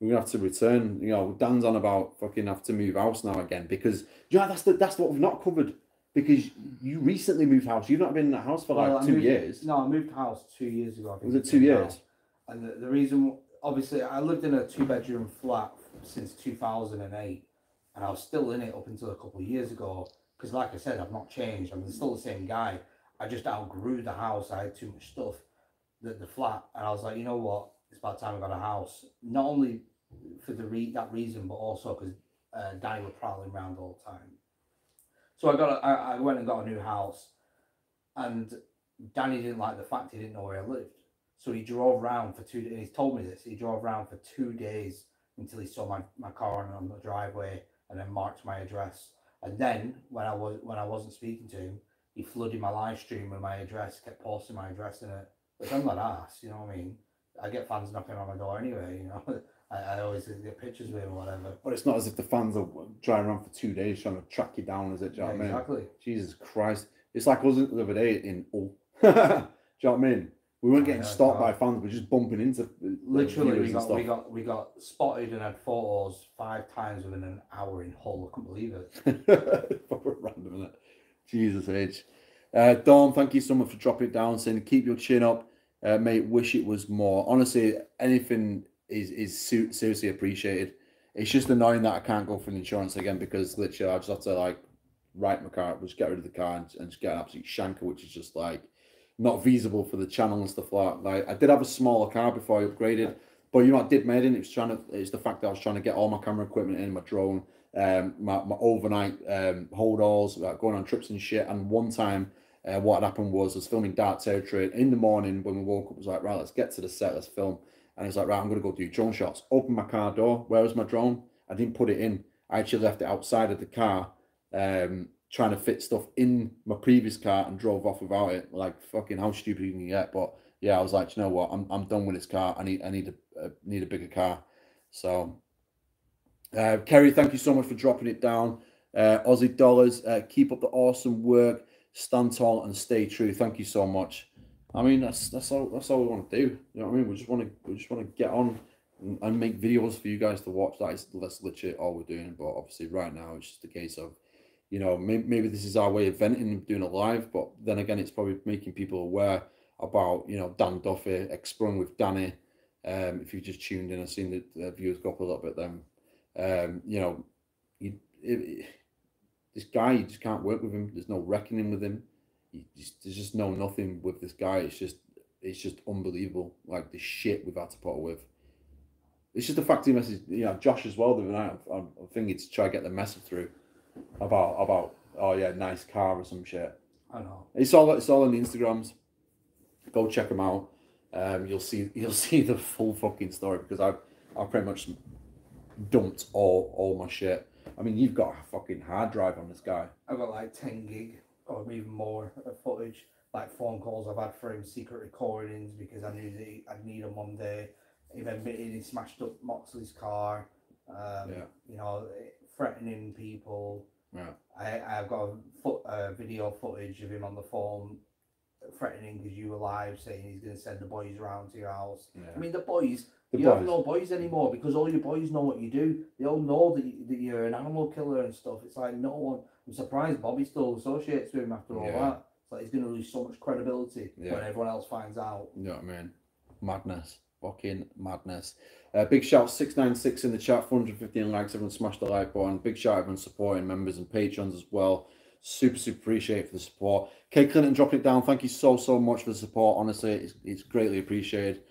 we're gonna have to return. You know, Dan's on about fucking have to move house now again because yeah, that's the, that's what we've not covered. Because you recently moved house. You've not been in that house for like I two moved- years. No, I moved house two years ago. Was it two years? And the, the reason, obviously, I lived in a two bedroom flat since 2008, and I was still in it up until a couple of years ago because like I said, I've not changed. I'm still the same guy. I just outgrew the house. I had too much stuff, the the flat, and I was like, you know what? It's about time I got a house. Not only for the re- that reason, but also because uh, Danny was prowling around all the time. So I got a, I, I went and got a new house, and Danny didn't like the fact he didn't know where I lived. So he drove around for two days. He told me this. He drove around for two days until he saw my, my car on the driveway and then marked my address. And then when I was when I wasn't speaking to him, he flooded my live stream with my address, kept posting my address in it. Which I'm not ass, you know what I mean? I get fans knocking on my door anyway, you know. I, I always get pictures with him or whatever. But it's not as if the fans are driving around for two days trying to track you down, is it? Do you know Yeah, what I mean? exactly. Jesus Christ. It's like us the other day in Hull. Do you know what I mean? We weren't getting stopped by fans, we're just bumping into uh, Literally, we got we got we got spotted and had photos five times within an hour in Hull. I couldn't believe it. Random, isn't it? Jesus H. Uh, Dawn, thank you so much for dropping it down, saying keep your chin up, uh, mate. Wish it was more. Honestly, anything is is seriously appreciated. It's just annoying that I can't go for the insurance again because literally I just have to like write my car, just get rid of the car and, and just get an absolute shanker, which is just like not feasible for the channel and stuff like. Like I did have a smaller car before I upgraded, but you know I did made in it was trying to it's the fact that I was trying to get all my camera equipment in my drone, um, my, my overnight um hold alls, like going on trips and shit. And one time uh, what had happened was I was filming Dark Territory in the morning when we woke up, was like, right, let's get to the set, let's film. And I was like, right, I'm gonna go do drone shots. Open my car door. Where was my drone? I didn't put it in. I actually left it outside of the car, um, trying to fit stuff in my previous car and drove off without it. Like fucking how stupid you can get. But yeah, I was like, you know what? I'm I'm done with this car. I need I need a need a bigger car. So, uh, Kerry, thank you so much for dropping it down. Uh, Aussie dollars, uh, keep up the awesome work. Stand tall and stay true. Thank you so much. I mean, that's that's all that's all we want to do. You know what I mean? We just want to we just want to get on and, make videos for you guys to watch. That is that's literally all we're doing. But obviously, right now it's just a case of, you know, maybe, maybe this is our way of venting doing a live. But then again, it's probably making people aware about you know Dan Duffy exploring with Danny. Um, if you just tuned in and seen the, the viewers go up a little bit, then um, you know, you it, this guy you just can't work with him. There's no reckoning with him. Just, there's just no nothing with this guy. It's just it's just unbelievable. Like the shit we've had to put with. It's just the fact he messaged, you know, Josh as well the other night. I'm, I'm thinking to try to get the message through about about oh yeah, nice car or some shit. I know. It's all it's all on the Instagrams. Go check them out. Um, you'll see you'll see the full fucking story because I've I've pretty much dumped all all my shit. I mean, you've got a fucking hard drive on this guy. I've got like 10 gig or even more footage, like phone calls I've had for him, secret recordings because I knew that he- I'd need them one day. Him admitting he smashed up Moxley's car, um, Yeah. you know, threatening people. Yeah. I, I've got a foot, uh, video footage of him on the phone threatening because you were live saying he's going to send the boys around to your house. Yeah. I mean, the boys, The you have no boys anymore because all your boys know what you do. They all know that, you, that you're an animal killer and stuff. It's like no one. I'm surprised Bobby still associates with him after all Yeah. that. It's like he's going to lose so much credibility Yeah. when everyone else finds out. You know what I mean? Madness. Fucking madness. Uh, big shout 696 in the chat, 415 likes. Everyone smashed the like button. Big shout everyone supporting members and patrons as well. Super, super appreciate for the support. Kate Clinton dropping it down. Thank you so, so much for the support. Honestly, it's, it's greatly appreciated.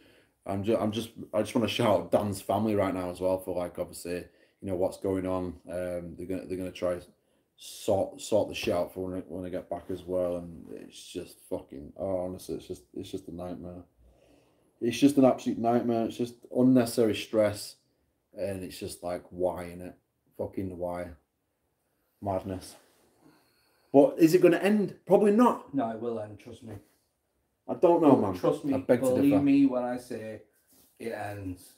I'm just, I'm just, I just want to shout out Dan's family right now as well for like obviously, you know what's going on. Um, they're gonna, they're gonna try sort, sort the shit out for when I, when I get back as well. And it's just fucking, oh, honestly, it's just, it's just a nightmare it's just an absolute nightmare. It's just unnecessary stress, and it's just like why in it, fucking why, madness. But is it going to end? Probably not. No, it will end. Trust me. I don't know, man. Trust me. I beg to Believe differ. me when I say it ends.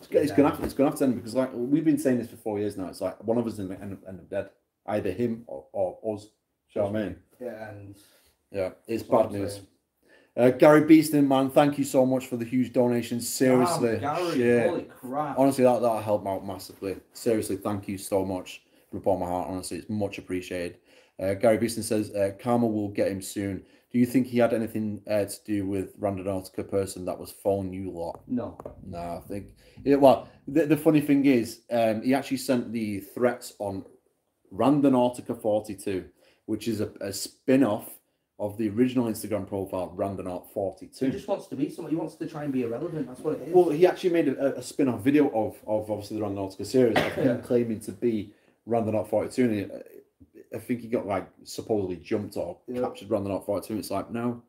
It's, it's gonna have to, it's gonna have to end because like we've been saying this for four years now. It's like one of us is in the end, end up dead, either him or, or us. Do you know what I mean? It ends. Yeah, it's bad news. Uh, Gary Beeston, man, thank you so much for the huge donation. Seriously, Damn, Gary, shit. holy crap. honestly that that helped out massively seriously thank you so much from the bottom of my heart honestly it's much appreciated uh, gary beeston says uh, karma will get him soon do you think he had anything uh, to do with randonautica person that was phone you lot No. no i think yeah, well the, the funny thing is um, he actually sent the threats on Randonautica 42, which is a, a spin off of the original Instagram profile, Randonaut He 42. He just wants to be someone. He wants to try and be irrelevant. That's what it is. Well, he actually made a, a spin off video of, of obviously the Randonautica series of him claiming to be Randonaut 42. And he, I think he got like supposedly jumped or Yeah. captured Randonaut 42. It's like, no,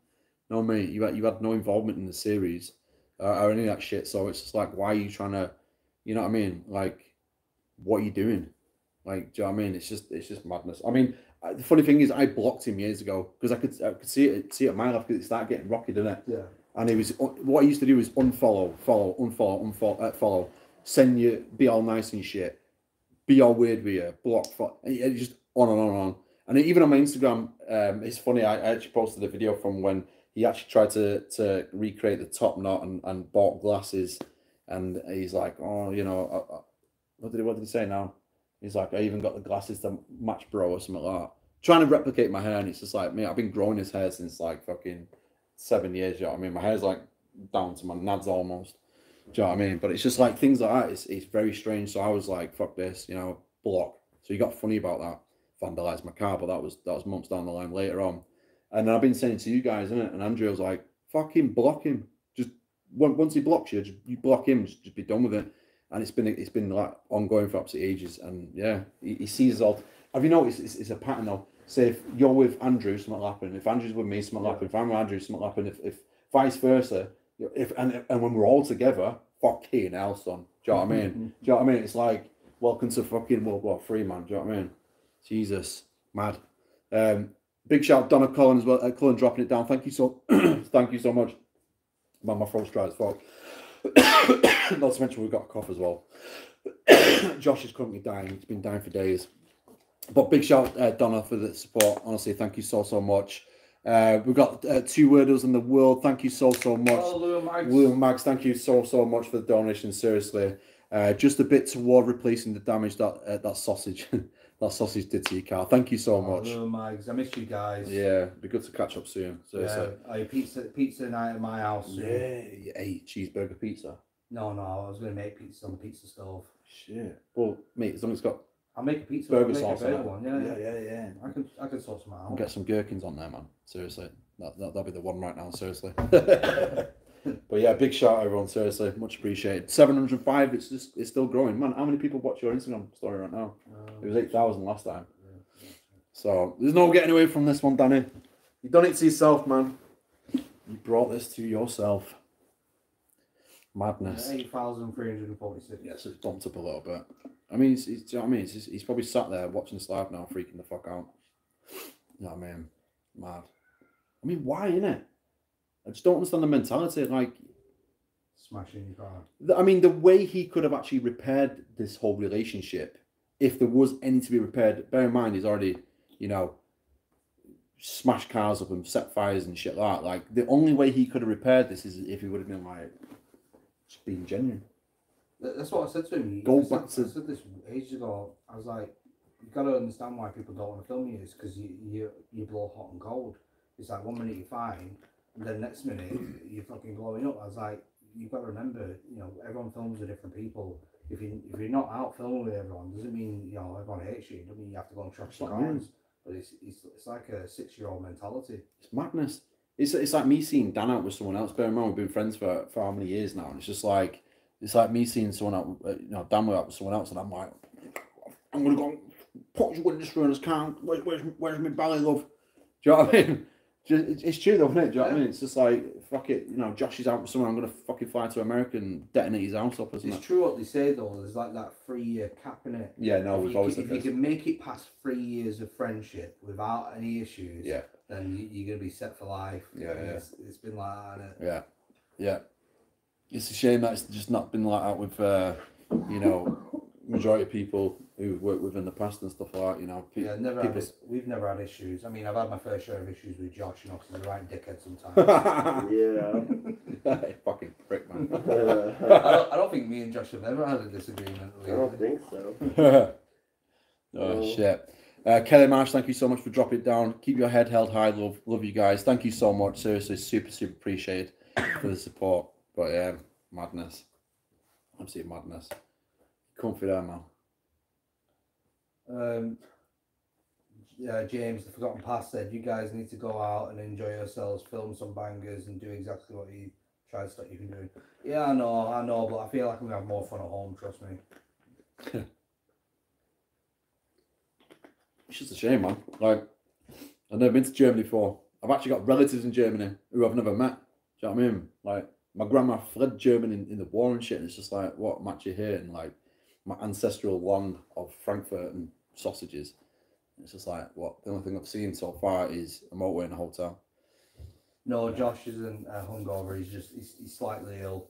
no, mate, you had, you had no involvement in the series uh, or any of that shit. So it's just like, why are you trying to, you know what I mean? Like, what are you doing? Like, do you know what I mean? It's just, it's just madness. I mean, uh, the funny thing is, I blocked him years ago because I could, I could see it, see it my life because it started getting rocky, didn't it? yeah. and he was what he used to do was unfollow, follow, unfollow, unfollow, uh, follow, send you, be all nice and shit, be all weird with you, block, fo- and it just on and on and on. And even on my Instagram, um, it's funny. I, I actually posted a video from when he actually tried to to recreate the top knot and, and bought glasses, and he's like, oh, you know, uh, uh, what did he, what did he say now? He's like, I even got the glasses to match bro or something like that. Trying to replicate my hair, and it's just like, me, I've been growing his hair since like fucking seven years, you know what I mean? My hair's like down to my nads almost. Do you know what I mean? But it's just like things like that. It's, it's very strange. So I was like, fuck this, you know, block. So he got funny about that, vandalized my car, but that was that was months down the line later on. And I've been saying to you guys, innit? And Andrew was like, fucking block him. Just once he blocks you, just you block him, just, just be done with it. And it's been it's been like ongoing for absolutely ages. And yeah, he, he sees all. Have you noticed it's, it's a pattern though? Say if you're with Andrew, something will happen. If Andrew's with me, something will happen. If I'm with Andrew, something will happen. If, if vice versa, if and and when we're all together, fucking hell, son. Do you know what I mean? Do you know what I mean? It's like welcome to fucking World War Three, man. Do you know what I mean? Jesus, mad. Um, big shout out Donna Cullen as well. Uh, Cullen dropping it down. Thank you so, thank you so much. Man, my throat's dry as fuck. Not to mention we've got a cough as well. Josh is currently dying. He's been dying for days. But big shout uh, Donna for the support. Honestly, thank you so so much. Uh, we've got uh, two worders in the world. Thank you so so much. Oh, Lou and Mags. Max, thank you so so much for the donation. Seriously, uh, just a bit toward replacing the damage that uh, that sausage that sausage did to your car. Thank you so Oh, much. And Mags. I miss you guys. Yeah, be good to catch up soon. So, Yeah. Oh, pizza, pizza night at my house. soon. Yeah, hey, cheeseburger pizza. No, no, I was going to make pizza on the pizza stove. Shit. Well, mate, as long as it's got I'll make a pizza. burger sauce a on better it. one. Yeah, yeah, yeah, yeah. I can, I can sort some out. Get some gherkins on there, man. Seriously, that, that that'll be the one right now. Seriously. but yeah, big shout out everyone. Seriously, much appreciated. Seven hundred five. It's just it's still growing, man. How many people watch your Instagram story right now? It Um, was eight thousand last time. So there's no getting away from this one, Danny. You done it to yourself, man. You brought this to yourself. Madness. Eight thousand three hundred forty-six. Yes, it's bumped up a little bit. I mean, he's, he's, do you know what I mean? He's, he's probably sat there watching this live now, freaking the fuck out. You know what I mean? Mad. I mean, why, innit? I just don't understand the mentality. Like, Smashing your car. I mean, the way he could have actually repaired this whole relationship, if there was any to be repaired, bear in mind, he's already, you know, smashed cars up and set fires and shit like that. Like, the only way he could have repaired this is if he would have been like, just being genuine. That's what I said to him. Go I said, to- I said this ages ago. I was like, you got to understand why people don't want to film you is because you, you you blow hot and cold. It's like one minute you're fine, then next minute you're fucking blowing up. I was like, you've got to remember, you know, everyone films with different people. If you if you're not out filming with everyone, doesn't mean you know everyone hates you. It doesn't mean you have to go and trash the That's what I mean. cars. But it's, it's it's like a six year old mentality. It's madness. It's, it's like me seeing Dan out with someone else. Bear in mind, we've been friends for, for how many years now, and it's just like it's like me seeing someone out, uh, you know, Dan out with someone else, and I'm like, I'm gonna go and put you in this furnace can. Where's, where's, where's my belly, love? Do you know what I mean? Just, it's, true though, isn't it? Do you know what I mean? It's just like fuck it. You know, Josh is out with someone. I'm gonna fucking fly to America and detonate his house up, isn't It's it? true what they say though. There's like that three year cap in it. Yeah, no, you, always can, said if you can make it past three years of friendship without any issues, Yeah, then you, you're gonna be set for life. Yeah, And yeah. It's, it's been like that. innit? yeah, yeah. It's a shame that it's just not been like that with, uh, you know, majority of people who've worked with in the past and stuff like that. You know, pe- Yeah, never people. had, we've never had issues. I mean, I've had my fair share of issues with Josh, you know, 'cause he's a right dickhead sometimes. Yeah. Fucking prick, man. I, don't, I don't think me and Josh have ever had a disagreement. I don't think so. oh Oh. shit. Uh, Kelly Marsh, thank you so much for dropping down. Keep your head held high, love, love you guys. Thank you so much. Seriously, super, super appreciated for the support. But yeah, madness, absolute madness. Comfy there, man. Um, James, the Forgotten Past, said you guys need to go out and enjoy yourselves, film some bangers, and do exactly what he tried to stop you from doing. Yeah, I know, I know, but I feel like I'm gonna have more fun at home. Trust me. It's just a shame, man. Like, I've never been to Germany before. I've actually got relatives in Germany who I've never met. Do you know what I mean? Like, my grandma fled Germany in, in the war and shit, and it's just like, what match you here? And like, my ancestral land of Frankfurt and sausages. It's just like, what? The only thing I've seen so far is a motorway in a hotel. No, Josh isn't uh, hungover. He's just he's, he's slightly ill.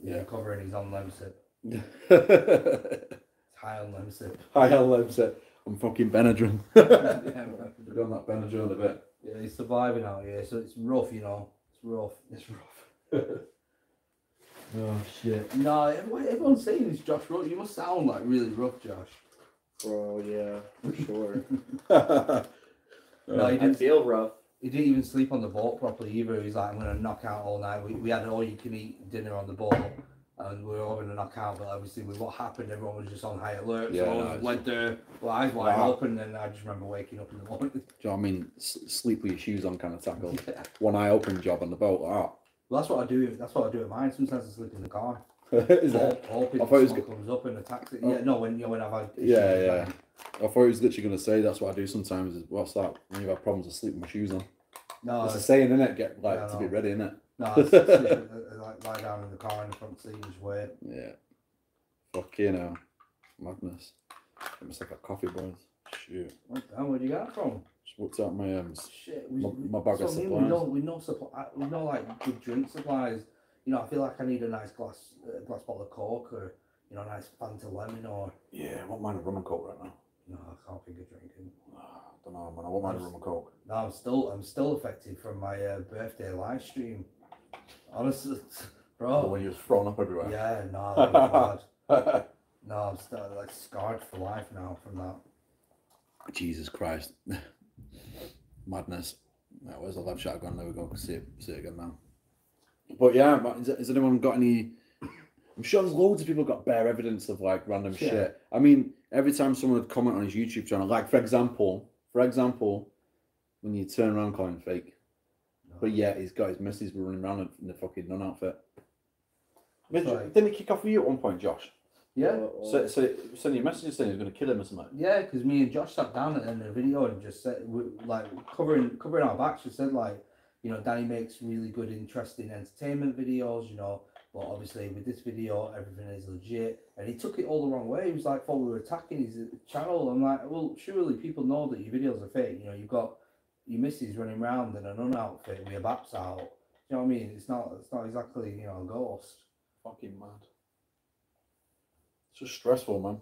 He's Yeah. recovering. He's on Lemsip. High on Lemsip. hello, sir. I'm fucking Benadryl. yeah. We're on that Benadryl a bit. yeah, he's surviving out here, so it's rough, you know. It's rough. It's rough. Oh, shit. No, everyone, everyone's saying it's Josh. You must sound like really rough, Josh. Bro, yeah, for sure. No, he I didn't. feel rough. He didn't even sleep on the boat properly either. He's like, I'm gonna knock out all night. We, we had an all you can eat dinner on the boat, and we were all gonna knock out. But obviously, with what happened, everyone was just on high alert. Yeah, so I no, was- it's- went there, well, eyes wide Wow. open, and I just remember waking up in the morning. Do you know I mean? S- sleep with your shoes on kind of tackle. yeah. One eye open job on the boat. Ah. Well, that's what I do. That's what I do at mine. Sometimes I sleep in the car. Is that? Hoping I thought it was comes up in a taxi. Oh. Yeah, no, when you know when I've had. Yeah, yeah. I thought he was literally going to say that's what I do sometimes. Is what's that? When you have problems, I sleep with my shoes on. No, It's a saying, innit? Get like to no. be ready, innit? no, it's, it's, uh, like lie down in the car in the front seat and just wait. Yeah. Fucking hell. Madness. It must like a coffee, boys. Shoot. What the hell, where'd you from? Just whipped out my um. Shit, we, My- my bag of so mean, supplies. We know, we know, supply, we know like good drink supplies. You know, I feel like I need a nice glass, uh, glass bottle of Coke or you know, a nice Fanta lemon or Yeah, I won't mind a rum and coke right now. no, I can't think of drinking. I don't know, man. I won't mind a rum and coke. No, I'm still, I'm still affected from my uh, birthday live stream. Honestly, bro. when you was thrown up everywhere. Yeah, no, that was bad. No, I'm still like scarred for life now from that. Jesus Christ. Madness. Right, where's the left shot gone? There we go. See it, see it again now. But yeah, but has, has anyone got any? I'm sure there's loads of people got bare evidence of like random Yeah. shit. I mean, every time someone would comment on his YouTube channel, like for example, for example, when you turn around calling fake, but yeah, he's got his missus running around in the fucking nun outfit. Did Sorry. Didn't he kick off with you at one point, Josh? Yeah, So, so send you a message saying he's going to kill him or something. Yeah, because me and Josh sat down at the end of the video and just said, we, like, covering covering our backs. We said, like, you know, Danny makes really good, interesting entertainment videos, you know, but obviously with this video, everything is legit. And he took it all the wrong way. He was like, thought we were attacking his channel. I'm like, well, surely people know that your videos are fake. You know, you've got your missus running around in a nun outfit with your baps out. You know what I mean? It's not, it's not exactly, you know, a ghost. Fucking mad. It's just stressful, man.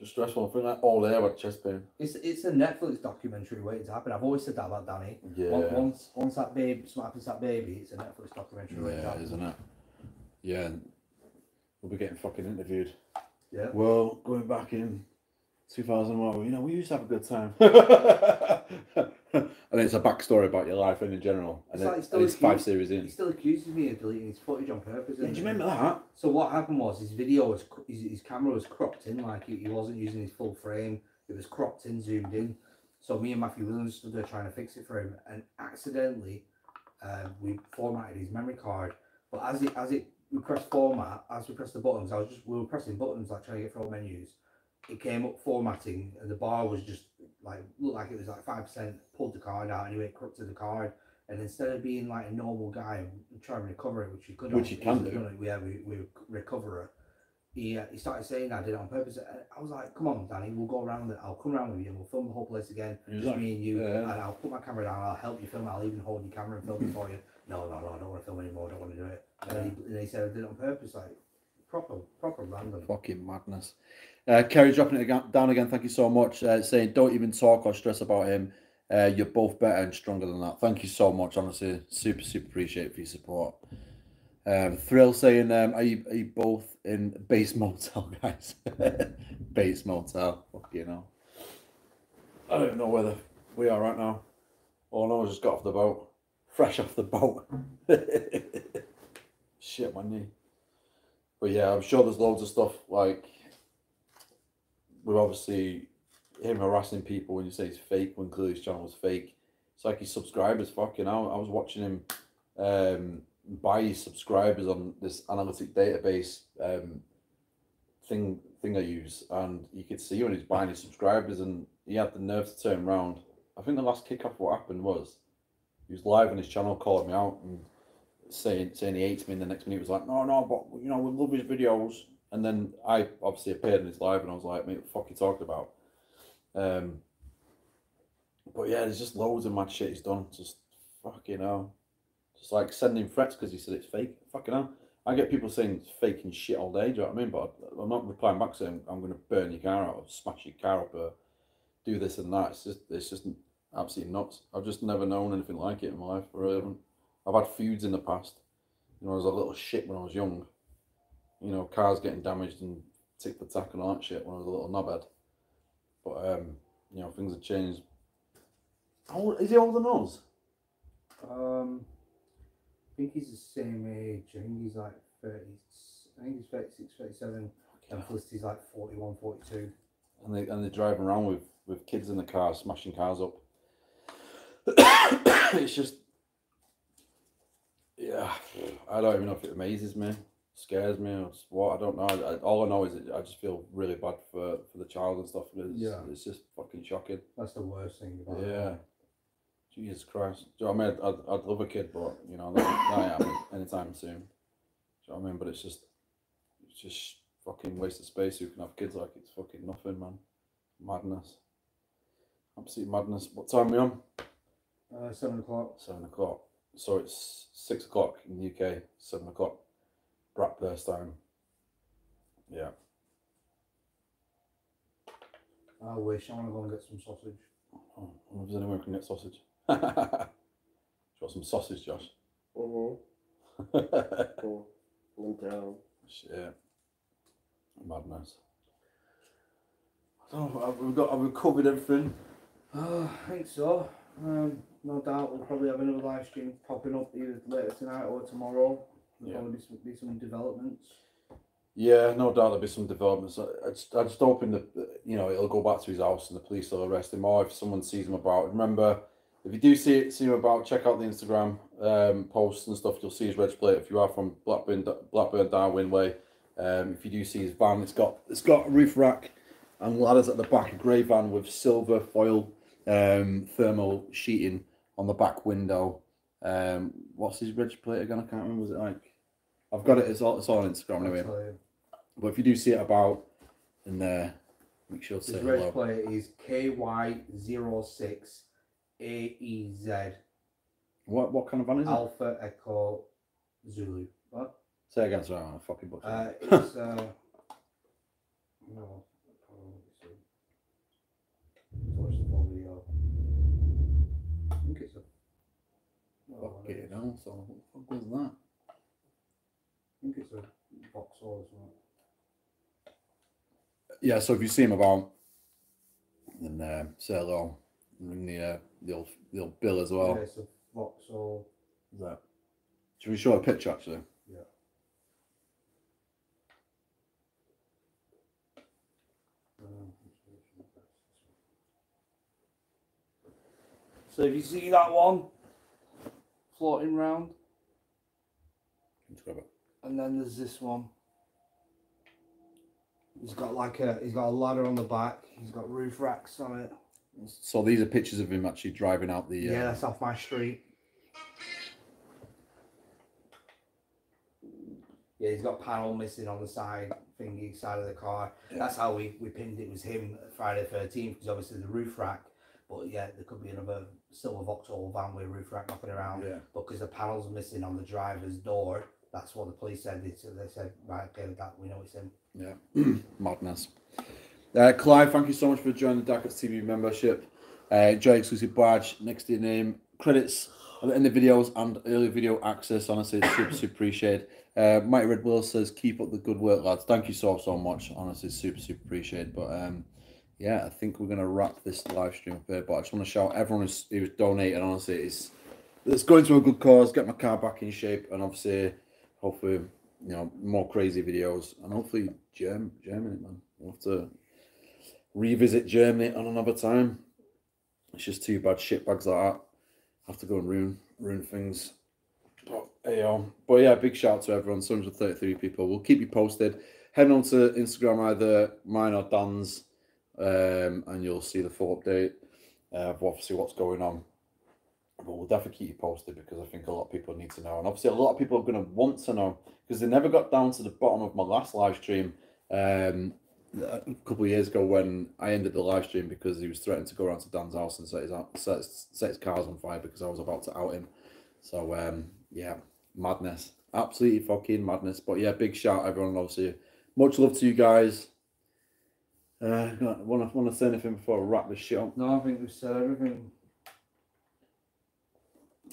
Just stressful. I feel like all day with chest pain. It's it's a Netflix documentary waiting to happen. I've always said that about Danny. Yeah. Once, once once that baby, something happens to that baby, it's a Netflix documentary. waiting to Yeah, happen. isn't it? Yeah. We'll be getting fucking interviewed. Yeah. Well, going back in 2001, you know, we used to have a good time. and it's a backstory about your life and in general. And, It's it- like and still it's five series He still accuses me of deleting his footage on purpose. Yeah, do you remember that? So what happened was his video was his, his camera was cropped in, like he, he wasn't using his full frame. It was cropped in, zoomed in. So me and Matthew Williams stood there trying to fix it for him, and accidentally, um, we formatted his memory card. But as it as it we pressed format, as we pressed the buttons, I was just we were pressing buttons like trying to get through all menus. It came up formatting, and the bar was just like looked like it was like five percent. Pulled the card out, anyway, corrupted the card. And instead of being like a normal guy and trying to recover it, which you could, Which have, you can do. it, Yeah, we we recover it. He, uh, he started saying I did it on purpose. I was like, "Come on, Danny, we'll go around it. I'll come around with you, and we'll film the whole place again, just like, me and you. yeah. And I'll put my camera down. I'll help you film. I'll even hold your camera and film it for you. No, no, no, I don't want to film anymore. I don't want to do it. And then he, and he said I did it on purpose, like proper, proper random. Fucking madness. Uh, Kerry dropping it aga- down again. Thank you so much. Uh, saying don't even talk or stress about him. Uh, you're both better and stronger than that. Thank you so much. Honestly, super super appreciate it for your support. Um, Thrill saying, um, are you are you both in Bates Motel, guys? Bates Motel. Fuck you know. I don't know whether we are right now. Oh no, I just got off the boat. Fresh off the boat. Shit, my knee. But yeah, I'm sure there's loads of stuff like we've obviously him harassing people when you say it's fake when clearly his channel fake. It's like his subscribers fucking out. I was watching him um, buy his subscribers on this analytic database um, thing thing I use, and you could see when he's buying his subscribers, and he had the nerve to turn around. I think the last kickoff what happened was he was live on his channel calling me out and saying saying he hates me. And the next minute was like, no, no, but you know we love his videos. And then I obviously appeared in his live, and I was like, mate, what fuck you talking about? Um, but yeah, there's just loads of mad shit he's done. Just fucking hell. Just like sending threats because he said it's fake. Fucking hell. I get people saying it's fake and shit all day, do you know what I mean? But I'm not replying back saying I'm going to burn your car out or smash your car up or do this and that. It's just, it's just absolutely nuts. I've just never known anything like it in my life. I really. I've had feuds in the past. You know, I was a little shit when I was young. You know, cars getting damaged and tick for tack and all that shit when I was a little knobhead. But, um, you know, things have changed. How, is he older than us? Um, I think he's the same age. I think he's like 30. I think he's 36, 37. And Felicity's like 41, 42. and they and they're driving around with with kids in the car, smashing cars up. it's just, yeah, I don't even know if it amazes me, scares me, or what. I don't know. I, all I know is I just feel really bad for for the child and stuff. It's, Yeah. it's just fucking shocking. That's the worst thing about it. Yeah. Jesus Christ. Do you know what I mean? I'd, I'd love a kid, but you know, that, that ain't happening anytime soon. Do you know what I mean? But it's just, it's just fucking waste of space. Who can have kids like it's fucking nothing, man. Madness. Absolute madness. What time are we on? Uh, 7 o'clock. Seven o'clock. So it's six o'clock in the UK, seven o'clock Bratwurst time. Yeah. I wish. I want to go and get some sausage. Oh, I wonder if there's anyone can get sausage. Do you want some sausage, Josh? Mm-hmm. Cool. I'm down. Shit. Madness. So have we got have we covered everything? Oh, I think so. Um, no doubt we'll probably have another live stream popping up either later tonight or tomorrow. There'll Yeah. probably be some, be some developments. Yeah, no doubt there'll be some developments. I, just, I just hoping that that, you know it'll go back to his house and the police will arrest him, or if someone sees him about. Remember, if you do see it, see him about, check out the Instagram um, posts and stuff. You'll see his reg plate. If you are from Blackburn, Blackburn Darwen Way, um, if you do see his van, it's got it's got a roof rack and ladders at the back. A grey van with silver foil um, thermal sheeting on the back window. Um, what's his reg plate again? I can't remember. Was it like? I've got it. It's all it's all on Instagram anyway. I'll tell you. But if you do see it about in there, make sure to say His hello. plate is KY06AEZ What what kind of van is it? Alpha Echo Zulu. What? Say again, sorry, I'm a fucking butcher. Uh, it's uh, no. Watch the full video. I think it's a. oh, Fuck it it, is. no, so what the fuck was that? I think it's a Vauxhall or something. Yeah, so if you see him about, then uh, say hello. Ring the uh, the old the old bill as well. Yeah, it's a Vauxhall. Is that? Should we show a picture actually? Yeah. So if you see that one floating round, Let's grab it. and then there's this one. He's got like a he's got a ladder on the back. He's got roof racks on it. So these are pictures of him actually driving out the. Uh, Yeah, that's off my street. Yeah, he's got panel missing on the side thingy side of the car. Yeah. That's how we, we pinned it was him Friday thirteenth because obviously the roof rack. But yeah, there could be another silver Vauxhall van with a roof rack knocking around. Yeah. But because the panel's missing on the driver's door, that's what the police said. They, they said, right, okay, that we know it's him. Yeah, madness. Uh, Clive, thank you so much for joining the Dark Arts TV membership. Uh, enjoy exclusive badge next to your name. Credits in the videos and early video access. Honestly, it's super, super appreciated. Uh, Mike Red Will says, keep up the good work, lads. Thank you so, so much. Honestly, super, super appreciated. But um, yeah, I think we're going to wrap this live stream up here. But I just want to shout everyone who's, who's donated, honestly, it's, it's going to a good cause, get my car back in shape, and obviously, hopefully, you know, more crazy videos, and hopefully, Germ, Germany, man. We'll have to revisit Germany on another time. It's just too bad shit bags like that have to go and ruin ruin things. But, um, but yeah, big shout out to everyone. 733 people. We'll keep you posted. Head on to Instagram, either mine or Dan's, um, and you'll see the full update uh, of obviously what's going on. But we'll definitely keep you posted because I think a lot of people need to know. And obviously, a lot of people are going to want to know because they never got down to the bottom of my last live stream um, a couple of years ago when I ended the live stream because he was threatening to go around to Dan's house and set his, set set his cars on fire because I was about to out him. So, um, yeah, madness. Absolutely fucking madness. But yeah, big shout, everyone. Obviously, much love to you guys. Uh, want to want to say anything before I wrap this shit up? No, I think we've said everything.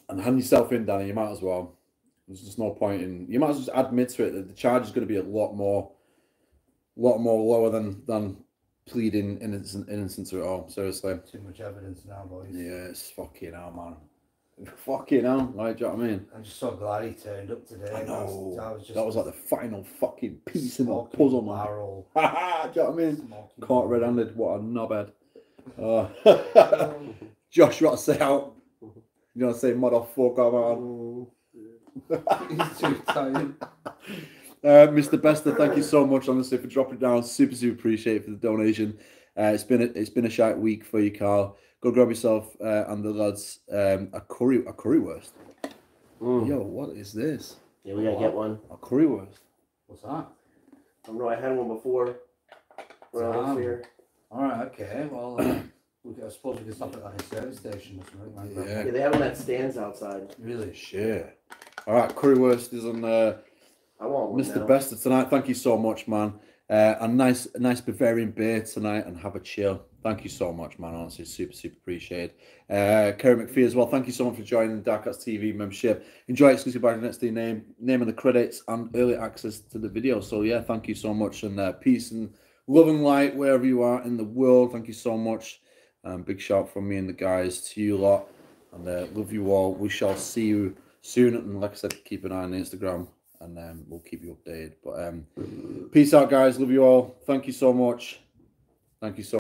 and hand yourself in, Danny. You might as well. There's just no point in. You might as well admit to it that the charge is going to be a lot more, lot more lower than than pleading innocent to it all. Seriously. Too much evidence now, boys. Yeah, it's fucking hell, man. Fucking hell, like, do you know what I mean? I'm just so glad he turned up today. I know. That was just That was like the final fucking piece in the puzzle, man. barrel. do you know what I mean? smoking Caught barrel. red-handed. What a knobhead. Uh, Josh, you want to say out? You want to say motherfucker, man? He's too tired. Uh, Mr. Bester, thank you so much, honestly, for dropping down. Super, super appreciate it for the donation. Uh, it's been a, it's been a shite week for you, Carl. Go grab yourself uh, and the lads um, a curry a currywurst. Mm. Yo, what is this? Yeah, we gotta get one. A currywurst. What's that? I don't know. I had one before. When I was here. All right, okay. Well, uh, we could, I suppose we could stop at a service station or something Yeah. Yeah, they have one that stands outside. Really? Shit. All right, currywurst is on uh, I want one. Mr. now. Bester tonight. Thank you so much, man. Uh, a nice, a nice Bavarian beer tonight, and have a chill. Thank you so much, man. Honestly, super, super appreciated. Uh, Kerry McPhee as well. Thank you so much for joining the Dark Arts TV membership. Enjoy exclusive by next to your name, name in the credits, and early access to the video. So yeah, thank you so much, and uh, peace and love and light wherever you are in the world. Thank you so much. Um, big shout from me and the guys to you lot, and uh, love you all. We shall see you soon, and like I said, keep an eye on Instagram and um, we'll keep you updated. But um, peace out, guys. Love you all. Thank you so much. Thank you so.